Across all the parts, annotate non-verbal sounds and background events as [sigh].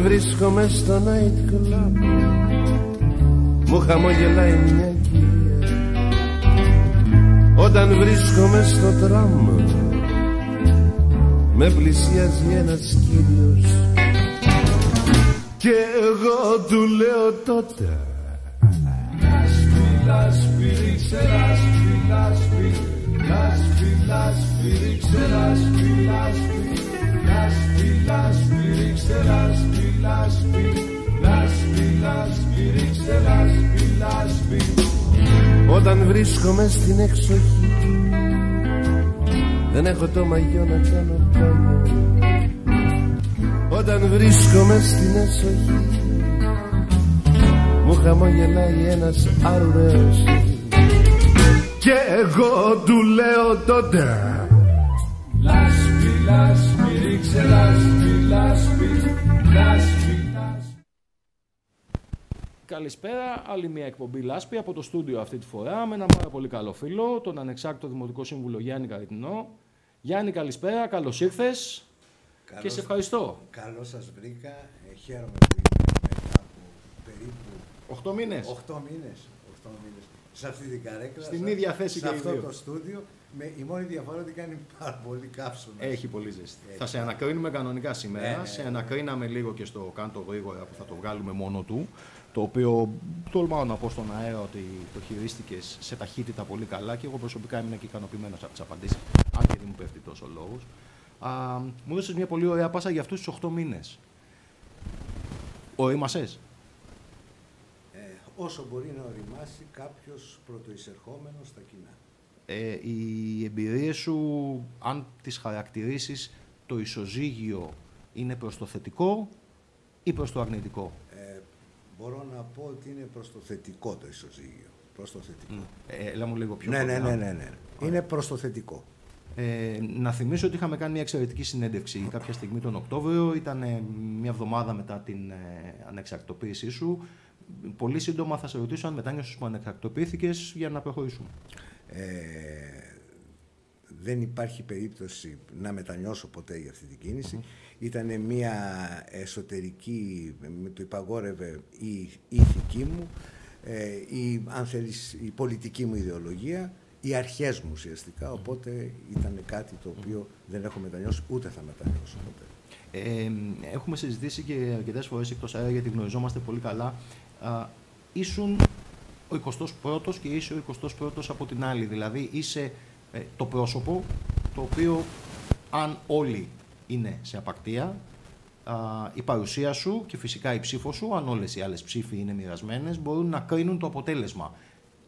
Όταν βρίσκομαι στο night club. Μου χαμογελάει μια κυρία Όταν βρίσκομαι στο τραμ Με πλησιάζει ένας κύριος. Και εγώ του λέω τότε. Λάσπη, λάσπη, ρίξε λάσπη, λάσπη. Λάσπη, λάσπη, ρίξε λάσπη, λάσπη. Λάσπη, λάσπη, ρίξε λάσπη, λάσπη Λάσπη, λάσπη, ρίξε λάσπη, λάσπη. Όταν βρίσκομαι στην εξοχή Δεν έχω το μαγιό να κάνω πάνω Όταν βρίσκομαι στην εξοχή Μου χαμογελάει ένας ωραίος και εγώ του λέω τότε Λάσπη, λάσπη, ρίξε λάσπη, λάσπη, λάσπη, λάσπη Καλησπέρα, άλλη μια εκπομπή Λάσπη από το στούντιο αυτή τη φορά με ένα πάρα πολύ καλό φίλο, τον ανεξάρτητο Δημοτικό Σύμβουλο Γιάννη Καριτινό. Γιάννη, καλησπέρα, καλώς ήρθες και σε ευχαριστώ. Καλώς σας βρήκα. Ε, χαίρομαι που είμαι μετά από περίπου 8 μήνες. 8 μήνες. 8 μήνες σε αυτή την καρέκλα. Στην σε- ίδια θέση σε και οι αυτό δύο. το στούντιο. Με, η μόνη διαφορά είναι ότι κάνει πάρα πολύ καύσωνα. Έχει πολύ ζέστη. Έχει. Θα σε ανακρίνουμε κανονικά σήμερα. Ναι, ναι, σε ναι. ανακρίναμε λίγο και στο κάντο γρήγορα που θα το βγάλουμε μόνο του. Το οποίο τολμάω να πω στον αέρα ότι το χειρίστηκες σε ταχύτητα πολύ καλά και εγώ προσωπικά ήμουν και ικανοποιημένος από τις απαντήσεις. Αν και δεν μου πέφτει τόσο λόγος. Μου έδωσε μια πολύ ωραία πάσα για αυτούς τους 8 μήνες. Ορίμασε. Ε, όσο μπορεί να οριμάσει κάποιος πρωτοεισερχόμενος στα κοινά. Ε, οι εμπειρίες σου, αν τις χαρακτηρίσεις, το ισοζύγιο είναι προς το θετικό ή προς το αρνητικό; Ε, μπορώ να πω ότι είναι προς το θετικό το ισοζύγιο. Προς το θετικό. Ε, έλα μου λίγο πιο Ναι, ναι, κοντά. ναι, ναι, ναι. Είναι προς το θετικό. Ε, να θυμίσω ότι είχαμε κάνει μια εξαιρετική συνέντευξη κάποια στιγμή τον Οκτώβριο. Ήταν ε, μια εβδομάδα μετά την ε, ανεξαρτητοποίησή σου. Πολύ σύντομα θα σε ρωτήσω αν μετάνιωσες που ανεξαρτητοποιήθηκες για να προχωρήσουμε. Ε, δεν υπάρχει περίπτωση να μετανιώσω ποτέ για αυτή την κίνηση. Ήταν μια εσωτερική, με το υπαγόρευε η, η ηθική μου, ε, η, αν θέλεις, η πολιτική μου ιδεολογία, οι αρχές μου ουσιαστικά, οπότε ήταν κάτι το οποίο δεν έχω μετανιώσει, ούτε θα μετανιώσω ποτέ. Ε, έχουμε συζητήσει και αρκετές φορές εκτός αέρα γιατί γνωριζόμαστε πολύ καλά. Α, ήσουν ο 21ος και είσαι ο 21ος από την άλλη. Δηλαδή είσαι ε, το πρόσωπο το οποίο αν όλοι είναι σε απακτία α, η παρουσία σου και φυσικά η ψήφος σου, αν όλες οι άλλες ψήφοι είναι μοιρασμένες, μπορούν να κρίνουν το αποτέλεσμα.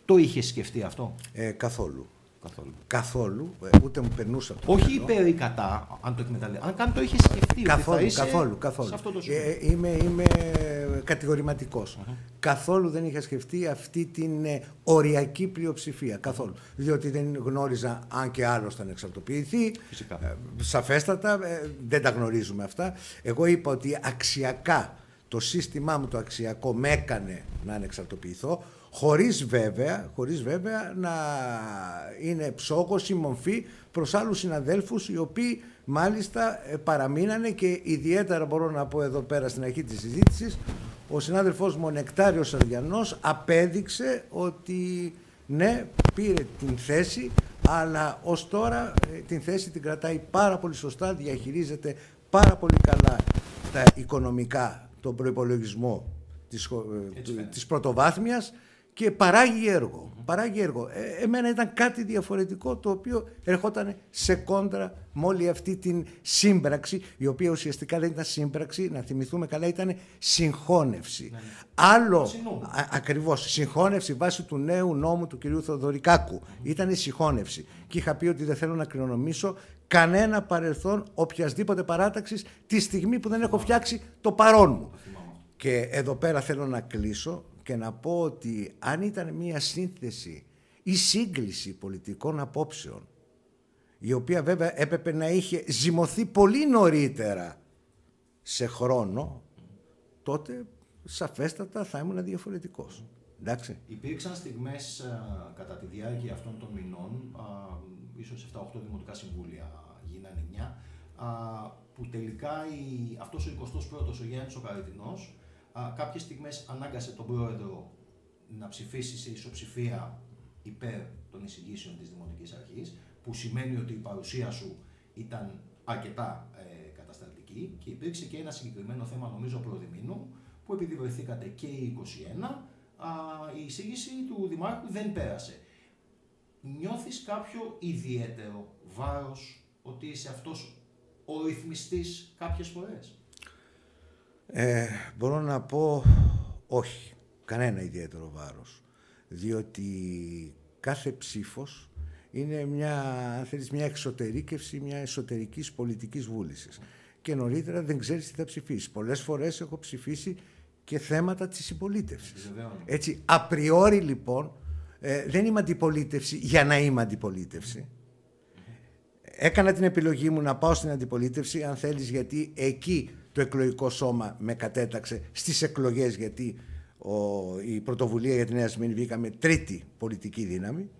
Το είχες σκεφτεί αυτό; Ε, καθόλου. Καθόλου. Καθόλου, ε, ούτε μου περνούσε από το Όχι μυαλό. υπέρ ή κατά, αν το εκμεταλλεύει. Αν καν το είχε σκεφτεί. ότι θα Καθόλου, είσαι καθόλου, καθόλου. Σε αυτό το σημείο. Ε, είμαι είμαι κατηγορηματικός. Καθόλου δεν είχα σκεφτεί αυτή την ε, οριακή πλειοψηφία. Καθόλου. Διότι δεν γνώριζα αν και άλλος θα εξαρτοποιηθεί. Φυσικά. Ε, σαφέστατα, ε, δεν τα γνωρίζουμε αυτά. Εγώ είπα ότι αξιακά το σύστημά μου το αξιακό με έκανε να ανεξαρτοποιηθώ, χωρίς βέβαια, χωρίς βέβαια να είναι ψόκος ή μομφή προς άλλους συναδέλφους οι οποίοι μάλιστα ε, παραμείνανε και ιδιαίτερα μπορώ να πω εδώ πέρα στην αρχή της συζήτησης ο συνάδελφός μου ο Νεκτάριος Σαρδιανός απέδειξε ότι ναι πήρε την θέση αλλά ως τώρα ε, την θέση την κρατάει πάρα πολύ σωστά, διαχειρίζεται πάρα πολύ καλά τα οικονομικά, τον προϋπολογισμό της, χω- ε, Έτσι του- φαίνεται. της πρωτοβάθμιας και παράγει έργο. Παράγει έργο. Ε, εμένα ήταν κάτι διαφορετικό το οποίο ερχόταν σε κόντρα με όλη αυτή την σύμπραξη η οποία ουσιαστικά δεν ήταν σύμπραξη, να θυμηθούμε καλά, ήταν συγχώνευση. Άλλο, Συνόμου. α, ακριβώς, συγχώνευση βάσει του νέου νόμου του κυρίου Θοδωρικάκου. Ήταν συγχώνευση. Και είχα πει ότι δεν θέλω να κληρονομήσω κανένα παρελθόν οποιασδήποτε παράταξης τη στιγμή που δεν έχω φτιάξει το παρόν μου. Και εδώ πέρα θέλω να κλείσω και να πω ότι αν ήταν μια σύνθεση ή σύγκληση πολιτικών απόψεων η οποία βέβαια έπρεπε να είχε ζυμωθεί πολύ νωρίτερα σε χρόνο τότε σαφέστατα θα ήμουν διαφορετικός. Εντάξει. Υπήρξαν στιγμές α, κατά τη διάρκεια αυτών των μηνών, α, ίσως 7-8 δημοτικά συμβούλια γίνανε 9, α, που τελικά η, αυτός ο 21ος ο Γιάννης ο Καριτινός α, κάποιες στιγμές ανάγκασε τον πρόεδρο να ψηφίσει σε ισοψηφία υπέρ των εισηγήσεων της Δημοτικής Αρχής, που σημαίνει ότι η παρουσία σου ήταν αρκετά ε, κατασταλτική και υπήρξε και ένα συγκεκριμένο θέμα νομίζω προδημήνου που επειδή βρεθήκατε και οι 21 α, η εισήγηση του Δημάρχου δεν πέρασε. Νιώθεις κάποιο ιδιαίτερο βάρος ότι είσαι αυτός ο ρυθμιστής κάποιες φορές; Ε, μπορώ να πω όχι, κανένα ιδιαίτερο βάρος. Διότι κάθε ψήφος είναι μια, αν θέλεις, μια εξωτερήκευση μια εσωτερικής πολιτικής βούλησης. Και νωρίτερα δεν ξέρεις τι θα ψηφίσεις. Πολλές φορές έχω ψηφίσει και θέματα της συμπολίτευσης. Έτσι, απριόρι λοιπόν, ε, δεν είμαι αντιπολίτευση για να είμαι αντιπολίτευση. Έκανα την επιλογή μου να πάω στην αντιπολίτευση, αν θέλεις, γιατί εκεί το εκλογικό σώμα με κατέταξε στις εκλογές, γιατί ο, η πρωτοβουλία για τη Νέα Σμήνη βγήκαμε τρίτη πολιτική δύναμη.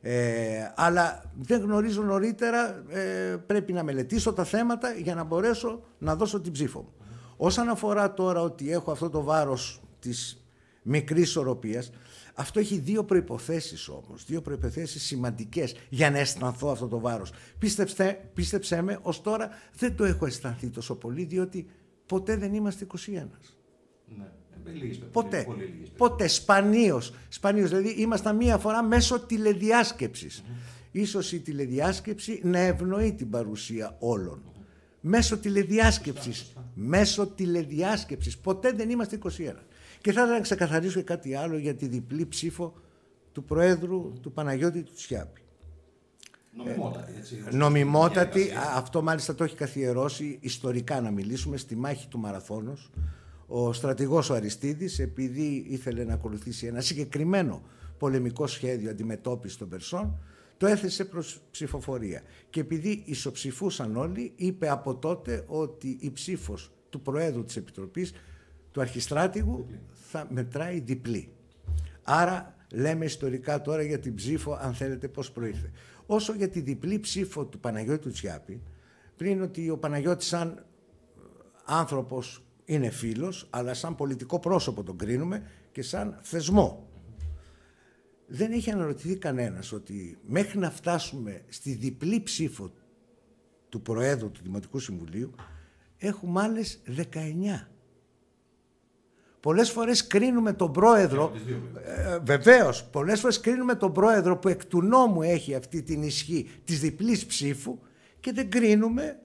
Ε, αλλά δεν γνωρίζω νωρίτερα, ε, πρέπει να μελετήσω τα θέματα για να μπορέσω να δώσω την ψήφο μου. Όσον αφορά τώρα ότι έχω αυτό το βάρος της μικρής οροπίας, αυτό έχει δύο προϋποθέσεις όμως, δύο προϋποθέσεις σημαντικές για να αισθανθώ αυτό το βάρος. Πίστεψε, πίστεψέ με, ως τώρα δεν το έχω αισθανθεί τόσο πολύ, διότι ποτέ δεν είμαστε 21. Ναι. Λίγες, ποτέ. Πολύ λίγες, ποτέ. Σπανίως. Σπανίως. Δηλαδή ήμασταν μία φορά μέσω τηλεδιάσκεψης. Mm-hmm. Ίσως η τηλεδιάσκεψη να ευνοεί την παρουσία όλων. Mm-hmm. Μέσω τηλεδιάσκεψης. Μέσω τηλεδιάσκεψης. Ποτέ δεν είμαστε 21. Και θα ήθελα να ξεκαθαρίσω και κάτι άλλο για τη διπλή ψήφο του Προέδρου του Παναγιώτη του Τσιάπη. Νομιμότατη, έτσι. Ε, νομιμότατη, αυτό μάλιστα το έχει καθιερώσει ιστορικά να μιλήσουμε στη μάχη του Μαραθώνος. Ο στρατηγός ο Αριστίδης, επειδή ήθελε να ακολουθήσει ένα συγκεκριμένο πολεμικό σχέδιο αντιμετώπισης των Περσών, το έθεσε προς ψηφοφορία. Και επειδή ισοψηφούσαν όλοι, είπε από τότε ότι η ψήφος του Προέδρου της Επιτροπής, του Αρχιστράτηγου, θα μετράει διπλή. Άρα λέμε ιστορικά τώρα για την ψήφο, αν θέλετε, πώς προήλθε. Όσο για τη διπλή ψήφο του Παναγιώτη Τσιάπη, πριν ότι ο Παναγιώτης σαν άνθρωπος είναι φίλος, αλλά σαν πολιτικό πρόσωπο τον κρίνουμε και σαν θεσμό. Δεν έχει αναρωτηθεί κανένας ότι μέχρι να φτάσουμε στη διπλή ψήφο του Προέδρου του Δημοτικού Συμβουλίου έχουμε άλλες 19. Πολλές φορές κρίνουμε τον πρόεδρο, ε, βεβαίως, πολλές φορές κρίνουμε τον πρόεδρο που εκ του νόμου έχει αυτή την ισχύ της διπλής ψήφου και δεν κρίνουμε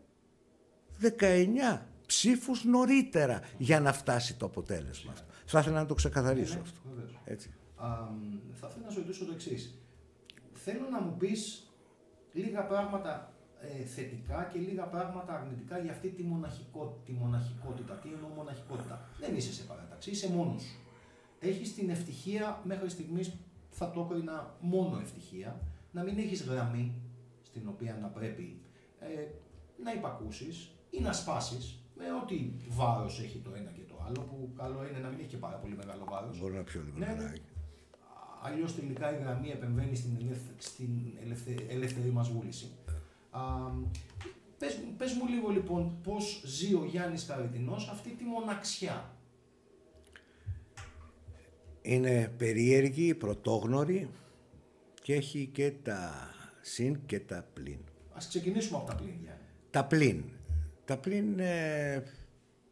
19 ψήφους νωρίτερα για να φτάσει το αποτέλεσμα αυτό. Θα ήθελα να το ξεκαθαρίσω ναι, αυτό. Έτσι. Α, θα ήθελα να σου ρωτήσω το εξής. Θέλω να μου πεις λίγα πράγματα ε, θετικά και λίγα πράγματα αρνητικά για αυτή τη, μοναχικό, τη μοναχικότητα. Τι εννοώ μοναχικότητα; Δεν είσαι σε παράταξη, είσαι μόνος σου. Έχεις την ευτυχία μέχρι στιγμής, θα το έκρινα μόνο ευτυχία, να μην έχεις γραμμή στην οποία να πρέπει ε, να υπακούσεις ή να σπάσεις με ό,τι βάρος έχει το ένα και το άλλο, που καλό είναι να μην έχει και πάρα πολύ μεγάλο βάρος. Μπορεί να πιω λίγο ναι, ναι. Αλλιώς τελικά η γραμμή επεμβαίνει στην, ελεύθε, στην ελεύθερη, ελεύθερη μας βούληση. Α, πες, πες, μου λίγο λοιπόν πώς ζει ο Γιάννης Καριτινός αυτή τη μοναξιά. Είναι περίεργη, πρωτόγνωρη και έχει και τα συν και τα πλήν. Ας ξεκινήσουμε από τα πλήν, Γιάννη. Τα πλήν. Τα πλήν ε,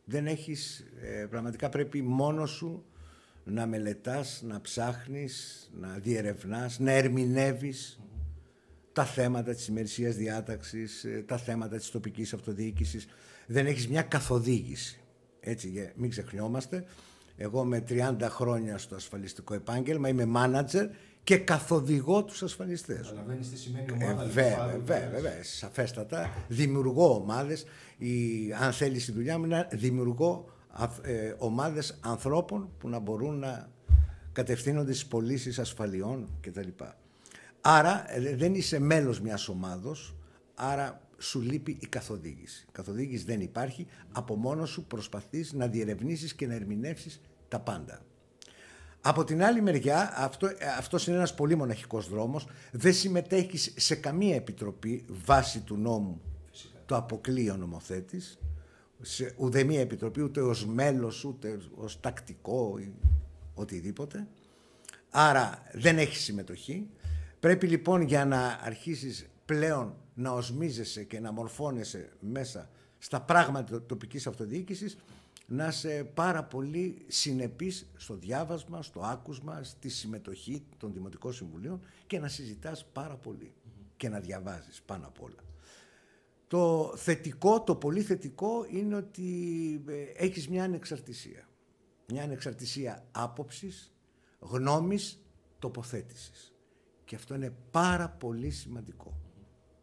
δεν έχεις, ε, πραγματικά πρέπει μόνος σου να μελετάς, να ψάχνεις, να διερευνάς, να ερμηνεύεις τα θέματα της ημερησίας διάταξης, ε, τα θέματα της τοπικής αυτοδιοίκησης. Δεν έχεις μια καθοδήγηση. Έτσι, μην ξεχνιόμαστε. Εγώ με 30 χρόνια στο ασφαλιστικό επάγγελμα είμαι μάνατζερ και καθοδηγώ τους ασφαλιστές. Καταλαβαίνεις τι σημαίνει ομάδα. Ε, βέβαια, βέβαια, βέβαια, σαφέστατα. Δημιουργώ ομάδες. Η, αν θέλεις η δουλειά μου να δημιουργώ ε, ομάδες ανθρώπων που να μπορούν να κατευθύνονται στις πωλήσεις ασφαλιών κτλ. Άρα ε, δεν είσαι μέλος μιας ομάδος, άρα σου λείπει η καθοδήγηση. Η καθοδήγηση δεν υπάρχει, από μόνος σου προσπαθείς να διερευνήσεις και να ερμηνεύσεις τα πάντα. Από την άλλη μεριά, αυτό, ε, αυτός είναι ένας πολύ μοναχικός δρόμος, δεν συμμετέχεις σε καμία επιτροπή βάσει του νόμου το αποκλείει ο νομοθέτης σε ουδέμια επιτροπή, ούτε ως μέλος, ούτε ως τακτικό ή οτιδήποτε. Άρα δεν έχει συμμετοχή. Πρέπει λοιπόν για να αρχίσεις πλέον να οσμίζεσαι και να μορφώνεσαι μέσα στα πράγματα τοπικής αυτοδιοίκησης να είσαι πάρα πολύ συνεπής στο διάβασμα, στο άκουσμα, στη συμμετοχή των Δημοτικών Συμβουλίων και να συζητάς πάρα πολύ και να διαβάζεις πάνω απ' όλα. Το θετικό, το πολύ θετικό είναι ότι ε, έχεις μια ανεξαρτησία. Μια ανεξαρτησία άποψης, γνώμης, τοποθέτησης. Και αυτό είναι πάρα πολύ σημαντικό.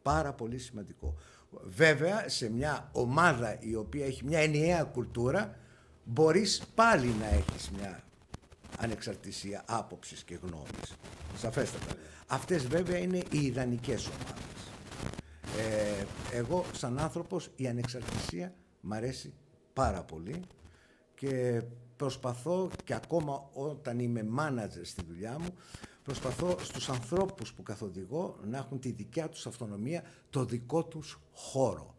Πάρα πολύ σημαντικό. Βέβαια, σε μια ομάδα η οποία έχει μια ενιαία κουλτούρα, μπορείς πάλι να έχεις μια ανεξαρτησία άποψης και γνώμης. Σαφέστατα. Αυτές βέβαια είναι οι ιδανικές ομάδες. Ε, εγώ σαν άνθρωπος η ανεξαρτησία μ' αρέσει πάρα πολύ και προσπαθώ και ακόμα όταν είμαι μάνατζερ στη δουλειά μου προσπαθώ στους ανθρώπους που καθοδηγώ να έχουν τη δικιά τους αυτονομία, το δικό τους χώρο.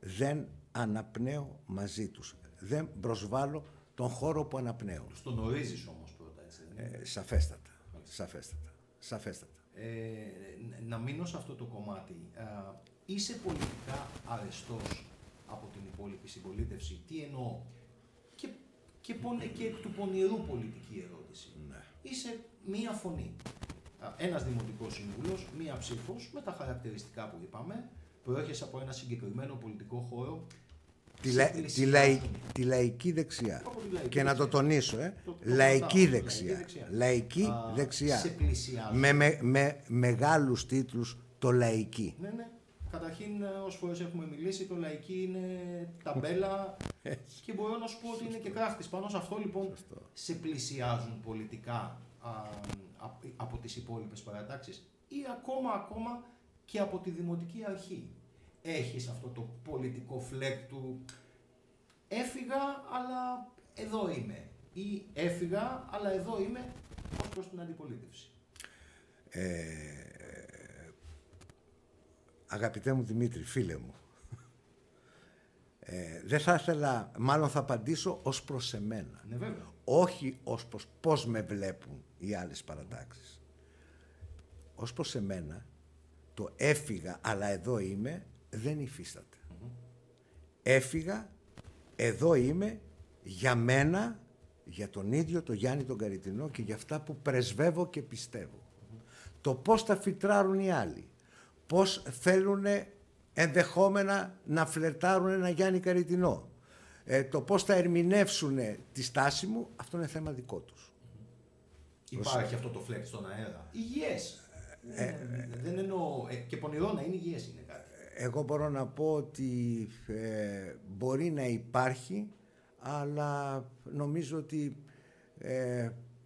Δεν αναπνέω μαζί τους. Δεν προσβάλλω τον χώρο που αναπνέω. Τους τον ορίζεις όμως πρώτα, έτσι. Ε, σαφέστατα. Σαφέστατα. Σαφέστατα. Ε, να μείνω σε αυτό το κομμάτι. είσαι πολιτικά αρεστός από την υπόλοιπη συμπολίτευση. Τι εννοώ; Και, και, και εκ του πονηρού πολιτική ερώτηση. Ναι. Είσαι μία φωνή. Ένας δημοτικός σύμβουλος, μία ψήφος με τα χαρακτηριστικά που είπαμε, προέρχεσαι από ένα συγκεκριμένο πολιτικό χώρο. Τη, τη, τη λαϊκή δεξιά. και να το τονίσω, ε. λαϊκή, δεξιά. λαϊκή δεξιά. Σε με, με, με μεγάλους τίτλους το λαϊκή. Ναι, ναι. Καταρχήν, όσες φορές έχουμε μιλήσει, το λαϊκή είναι ταμπέλα [laughs] και μπορώ να σου πω ότι είναι και κράχτης. Πάνω σε αυτό λοιπόν σε πλησιάζουν πολιτικά από τις υπόλοιπες παρατάξεις ή ακόμα ακόμα και από τη Δημοτική Αρχή. Έχεις αυτό το πολιτικό φλεκ του έφυγα αλλά εδώ είμαι ή έφυγα αλλά εδώ είμαι ως προς την αντιπολίτευση. Ε, αγαπητέ μου Δημήτρη, φίλε μου, ε, δεν θα ήθελα, μάλλον θα απαντήσω ως προς εμένα. Ναι, βέβαια. Όχι ως προς πώς με βλέπουν οι άλλες παρατάξεις. Ως προς εμένα, το έφυγα αλλά εδώ είμαι δεν υφισταται Έφυγα, εδώ είμαι για μένα, για τον ίδιο το Γιάννη τον Καριτινό και για αυτά που πρεσβεύω και πιστευω Το πώς θα φυτράρουν οι άλλοι, πώς θέλουν ενδεχόμενα να φλερτάρουν ένα Γιάννη Καριτινό. Ε, το πώς θα ερμηνεύσουν τη στάση μου, αυτό είναι θέμα δικό τους. Υπάρχει αυτό το φλερτ στον αέρα. Υγιές. Ε, ε, δεν εννοώ, ε, και πονηρό να είναι υγιές είναι κάτι. Εγώ μπορώ να πω ότι μπορεί να υπάρχει, αλλά νομίζω ότι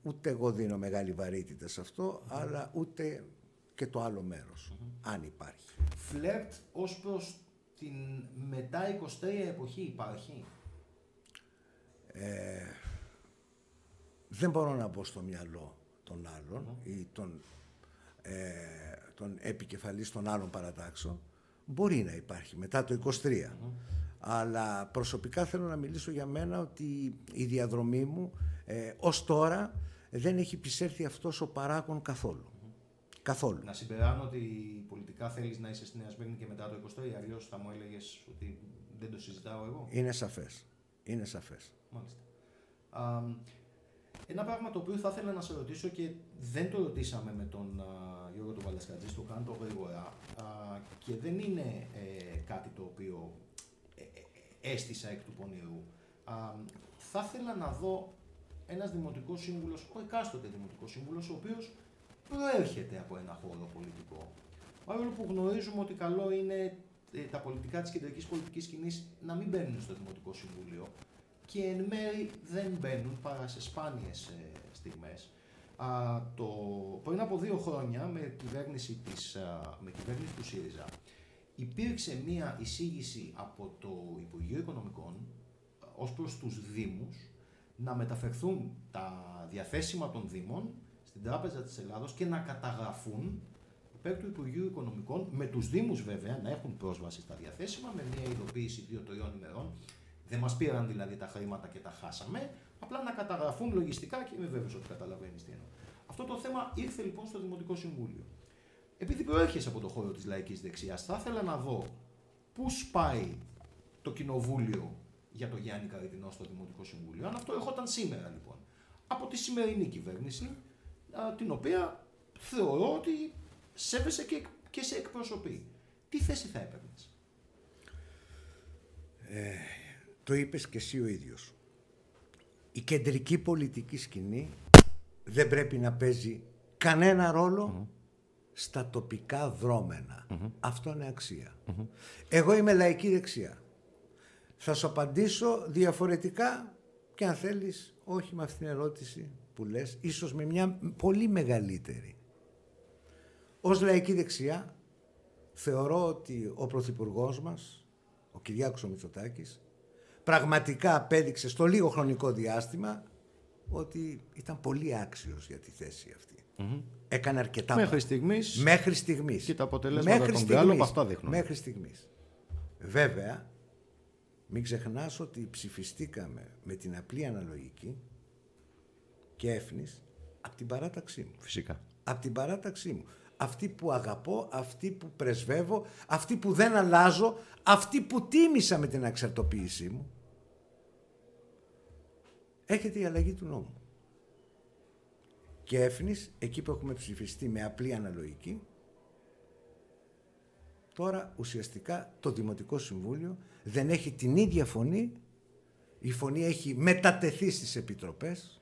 ούτε εγώ δίνω μεγάλη βαρύτητα σε αυτό, αλλά ούτε και το άλλο αν υπάρχει. Φλερτ ως προς την μετά 23 εποχή υπάρχει; Ε, δεν μπορώ να μπω στο μυαλό των άλλων ή των, ε, των επικεφαλής των άλλων παρατάξεων. Μπορεί να υπάρχει μετά το 23. Αλλά προσωπικά θέλω να μιλήσω για μένα ότι η διαδρομή μου ε, ως τώρα δεν έχει επισέλθει αυτός ο παράγων καθόλου. Καθόλου. Να συμπεράνω ότι πολιτικά θέλεις να είσαι στη Νέα Σμύρνη και μετά το 20 ή αλλιώς θα μου έλεγες ότι δεν το συζητάω εγώ; Είναι σαφές. Είναι σαφές. Μάλιστα. Α, ένα πράγμα το οποίο θα ήθελα να σε ρωτήσω και δεν το ρωτήσαμε με τον α, Γιώργο του Βαλασκατζή, το κάνω το γρήγορα α, και δεν είναι ε, κάτι το οποίο ε, ε, έστησα εκ του πονηρού. Α, θα ήθελα να δω ένας δημοτικός σύμβουλος, ο εκάστοτε δημοτικός σύμβουλος, ο οποίος προέρχεται από ένα χώρο πολιτικό. Παρόλο που γνωρίζουμε ότι καλό είναι ε, τα πολιτικά της κεντρικής πολιτικής σκηνής να μην μπαίνουν στο Δημοτικό Συμβούλιο και εν μέρη δεν μπαίνουν παρά σε σπάνιες ε, στιγμές. Α, το, πριν από δύο χρόνια με κυβέρνηση, της, με κυβέρνηση του ΣΥΡΙΖΑ υπήρξε μία εισήγηση από το Υπουργείο Οικονομικών ως προς τους Δήμους να μεταφερθούν τα διαθέσιμα των Δήμων στην Τράπεζα της Ελλάδος και να καταγραφούν υπέρ του Υπουργείου Οικονομικών, με τους Δήμους βέβαια να έχουν πρόσβαση στα διαθέσιμα, με μια ειδοποίηση δύο-τριών ημερών. Δεν μας πήραν δηλαδή τα χρήματα και τα χάσαμε. Απλά να καταγραφούν λογιστικά και είμαι βέβαιος ότι καταλαβαίνεις τι εννοώ. Αυτό το θέμα ήρθε λοιπόν στο Δημοτικό Συμβούλιο. Επειδή προέρχεσαι από το χώρο της λαϊκής δεξιάς, θα ήθελα να δω πού σπάει το κοινοβούλιο για το Γιάννη Καριτινό στο Δημοτικό Συμβούλιο. Αν αυτό ερχόταν σήμερα λοιπόν. Από τη σημερινή κυβέρνηση, την οποία θεωρώ ότι σέβεσαι και, και σε εκπροσωπεί. Τι θέση θα έπαιρνες; Ε, το είπες και εσύ ο ίδιος. Η κεντρική πολιτική σκηνή δεν πρέπει να παίζει κανένα στα τοπικά Αυτό είναι Εγώ είμαι λαϊκή δεξιά. Θα σου απαντήσω διαφορετικά και αν θέλεις όχι με αυτήν την ερώτηση που λες, ίσως με μια πολύ μεγαλύτερη. Ως λαϊκή δεξιά θεωρώ ότι ο Πρωθυπουργός μας, ο Κυριάκος ο Μητσοτάκης, πραγματικά απέδειξε στο λίγο χρονικό διάστημα ότι ήταν πολύ άξιος για τη θέση αυτή. Έκανε αρκετά Μέχρι στιγμής. Μέχρι στιγμής. Και τα αποτελέσματα Μέχρι των στιγμής. αυτά δείχνουν. Μέχρι στιγμής. Βέβαια, μην ξεχνάς ότι ψηφιστήκαμε με την απλή αναλογική και έφνης από την παράταξή μου. Φυσικά. Από την παράταξή μου. Αυτή που αγαπώ, αυτή που πρεσβεύω, αυτή που δεν αλλάζω, αυτή που τίμησα με την εξαρτοποίησή μου. Έχετε η αλλαγή του νόμου. Και έφνης, εκεί που έχουμε ψηφιστεί με απλή αναλογική, τώρα ουσιαστικά το Δημοτικό Συμβούλιο δεν έχει την ίδια φωνή, η φωνή έχει μετατεθεί στις επιτροπές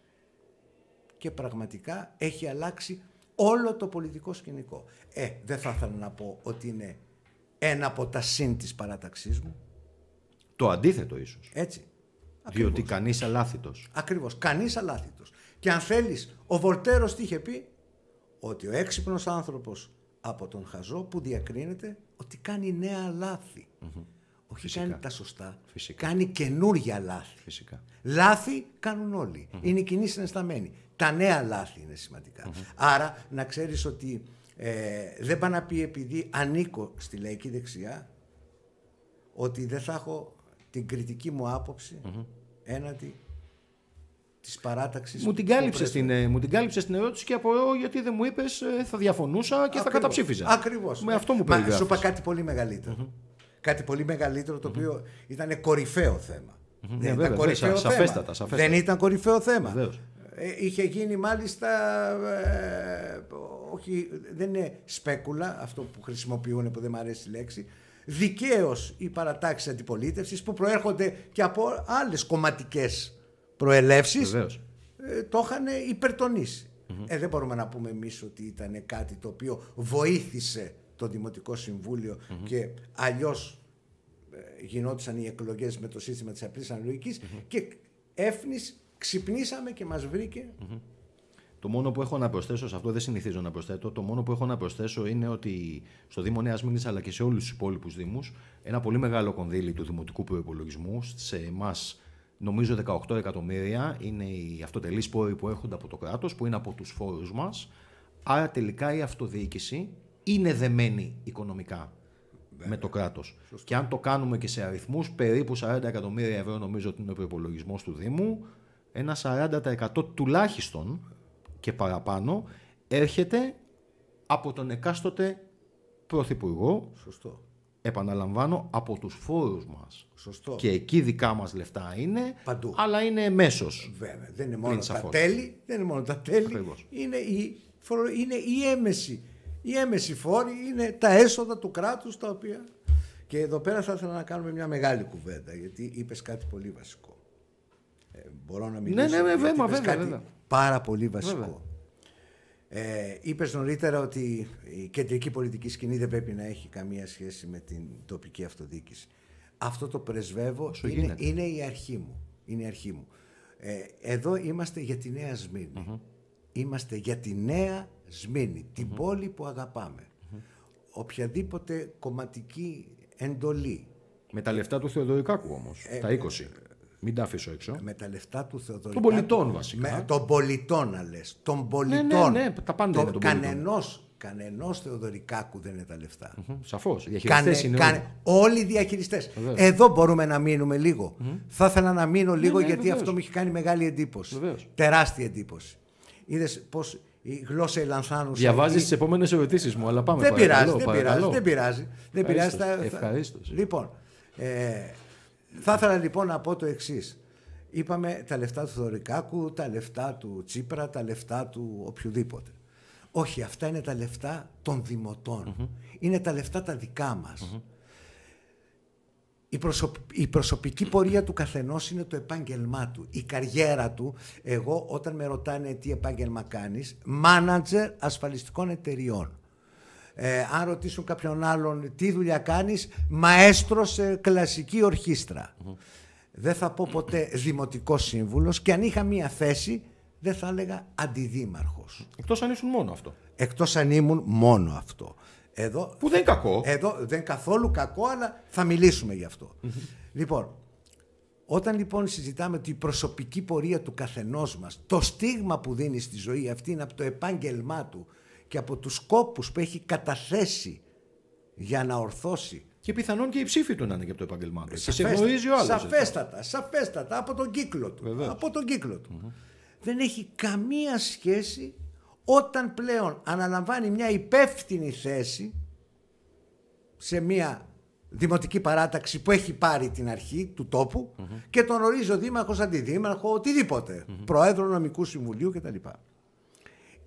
και πραγματικά έχει αλλάξει όλο το πολιτικό σκηνικό. Ε, δεν θα ήθελα να πω ότι είναι ένα από τα συν της παράταξής μου. Το αντίθετο ίσως. Έτσι. Ακριβώς. Διότι κανείς αλάθητος. Ακριβώς. Κανείς αλάθητος. Και αν θέλεις, ο Βολτέρος τι είχε πει, ότι ο έξυπνος άνθρωπος από τον χαζό που διακρίνεται ότι κάνει νέα λάθη. Όχι Φυσικά. κάνει τα σωστά. Φυσικά. Κάνει καινούργια λάθη. Φυσικά. Λάθη κάνουν όλοι. Είναι κοινοί συναισθαμένοι. Τα νέα λάθη είναι Άρα να ξέρεις ότι ε, δεν πάει να πει επειδή ανήκω στη λαϊκή δεξιά ότι δεν θα έχω την κριτική μου άποψη έναντι της παράταξης. Μου, την κάλυψες στην, ε, μου την κάλυψες στην ερώτηση και απορώ γιατί δεν μου είπες ε, θα διαφωνούσα και θα καταψήφιζα. Ακριβώς. Με αυτό μου περιγράφεις. Σου είπα κάτι πολύ Κάτι πολύ μεγαλύτερο το οποίο ήταν κορυφαίο θέμα. Δεν ναι, ήταν κορυφαίο θέμα. Δεν ήταν κορυφαίο θέμα. Ε, είχε γίνει μάλιστα, όχι, δεν είναι σπέκουλα αυτό που χρησιμοποιούν που δεν μου αρέσει η λέξη, δικαίως οι παρατάξει αντιπολίτευσης που προέρχονται και από άλλες κομματικές προελεύσεις. Ε, το είχαν υπερτονίσει. Ε, δεν μπορούμε να πούμε εμείς ότι ήταν κάτι το οποίο βοήθησε το Δημοτικό και αλλιώς ε, γινόντουσαν οι εκλογές με το σύστημα της απλή αναλογικής και έφνης ξυπνήσαμε και μας βρήκε το μόνο που έχω να προσθέσω σε αυτό, δεν συνηθίζω να προσθέτω, το μόνο που έχω να προσθέσω είναι ότι στο Δήμο Νέας Μήνης αλλά και σε όλους τους υπόλοιπους Δήμους, ένα πολύ μεγάλο κονδύλι του δημοτικού προπολογισμού, σε εμάς νομίζω 18 εκατομμύρια, είναι οι αυτοτελείς πόροι που έρχονται από το κράτος, που είναι από τους φόρους μας. Άρα τελικά η αυτοδιοίκηση είναι δεμένη οικονομικά με το κράτος. Και αν το κάνουμε και σε αριθμούς, περίπου 40 εκατομμύρια ευρώ νομίζω ότι είναι ο προπολογισμό του Δήμου, ένα 40% τουλάχιστον και παραπάνω έρχεται από τον εκάστοτε πρωθυπουργό. Σωστό. Επαναλαμβάνω, από τους φόρους μας. Σωστό. Και εκεί δικά μας λεφτά είναι, Παντού. αλλά είναι μέσος. Βέβαια, δεν είναι μόνο τα τέλη, δεν είναι μόνο τα τέλη, είναι η, είναι η έμεση. Η έμεση φόρη είναι τα έσοδα του κράτους τα οποία... Και εδώ πέρα θα ήθελα να κάνουμε μια μεγάλη κουβέντα, γιατί είπες κάτι πολύ βασικό. Ε, μπορώ να μιλήσω. Ναι, ναι, βέβαια, βέβαια, βέβαια πάρα πολύ βασικό. Ε, είπες νωρίτερα ότι η κεντρική πολιτική σκηνή δεν πρέπει να έχει καμία σχέση με την τοπική αυτοδιοίκηση. Αυτό το πρεσβεύω, είναι, είναι, η αρχή μου. Είναι η αρχή μου. Ε, εδώ είμαστε για τη Νέα Είμαστε για τη Νέα Σμήνη, την πόλη που αγαπάμε. Οποιαδήποτε κομματική εντολή. Με τα λεφτά του Θεοδωρικάκου όμως, ε, τα 20. Μην τα αφήσω έξω. Με τα λεφτά του Θεοδωρικάκου. Των πολιτών βασικά. Με, των πολιτών να λες. Των πολιτών. Ναι, ναι, ναι, τα πάντα είναι των Κανενό κανενός Θεοδωρικάκου δεν είναι τα λεφτά. Σαφώς. Κάνε, είναι. κάνε, όλοι οι διαχειριστές. Βεβαίως. Εδώ μπορούμε να μείνουμε λίγο. Θα ήθελα να μείνω λίγο ναι, γιατί βεβαίως. αυτό μου έχει κάνει μεγάλη εντύπωση. Βεβαίως. Τεράστια εντύπωση. Είδες πώς η γλώσσα Ελανθάνου. Διαβάζεις τις επόμενες ερωτήσεις μου, αλλά πάμε Δεν παρακαλώ, πειράζει, δεν πειράζει, παρακαλώ. δεν πειράζει. Δεν πειράζει. Ευχαρίστως, θα- θα- ευχαρίστως. Λοιπόν, ε, θα ήθελα λοιπόν να πω το εξής. Είπαμε τα λεφτά του Θοδωρικάκου, τα λεφτά του Τσίπρα, τα λεφτά του οποιοδήποτε. Όχι, αυτά είναι τα λεφτά των δημοτων Είναι τα λεφτά τα δικά μας. Η, προσωπ- η προσωπική πορεία του καθενός είναι το επάγγελμά του. Η καριέρα του, εγώ όταν με ρωτάνε τι επάγγελμα κάνεις, μάνατζερ ασφαλιστικών εταιριών. Ε, αν ρωτήσουν κάποιον άλλον τι δουλειά κάνεις, μαέστρος σε κλασική ορχήστρα. Δεν θα πω ποτέ δημοτικός σύμβουλος και αν είχα μία θέση δεν θα έλεγα αντιδήμαρχος. Εκτός αν ήσουν μόνο αυτό. Εκτός αν ήμουν μόνο αυτό. Εδώ Που δεν είναι κακό. εδώ δεν είναι καθόλου κακό, αλλά θα μιλήσουμε γι' αυτό. Λοιπόν, όταν λοιπόν συζητάμε την προσωπική πορεία του καθενός μας, το στίγμα που δίνει στη ζωή αυτή είναι από το επάγγελμά του και από τους σκόπους που έχει καταθέσει για να ορθώσει. Και πιθανόν και η ψήφη του να είναι και από το επάγγελμά του. Και σε Σαφέστα- γνωρίζει ο άλλος. Σαφέστατα, σαφέστατα, από τον κύκλο του. Βεβαίως. Από τον κύκλο του. Δεν έχει καμία σχέση όταν πλέον αναλαμβάνει μια υπεύθυνη θέση σε μια δημοτική παράταξη που έχει πάρει την αρχή του τοπου και τον ορίζει ο δήμαρχος, αντιδήμαρχο, οτιδήποτε, πρόεδρο νομικού συμβουλίου κτλ.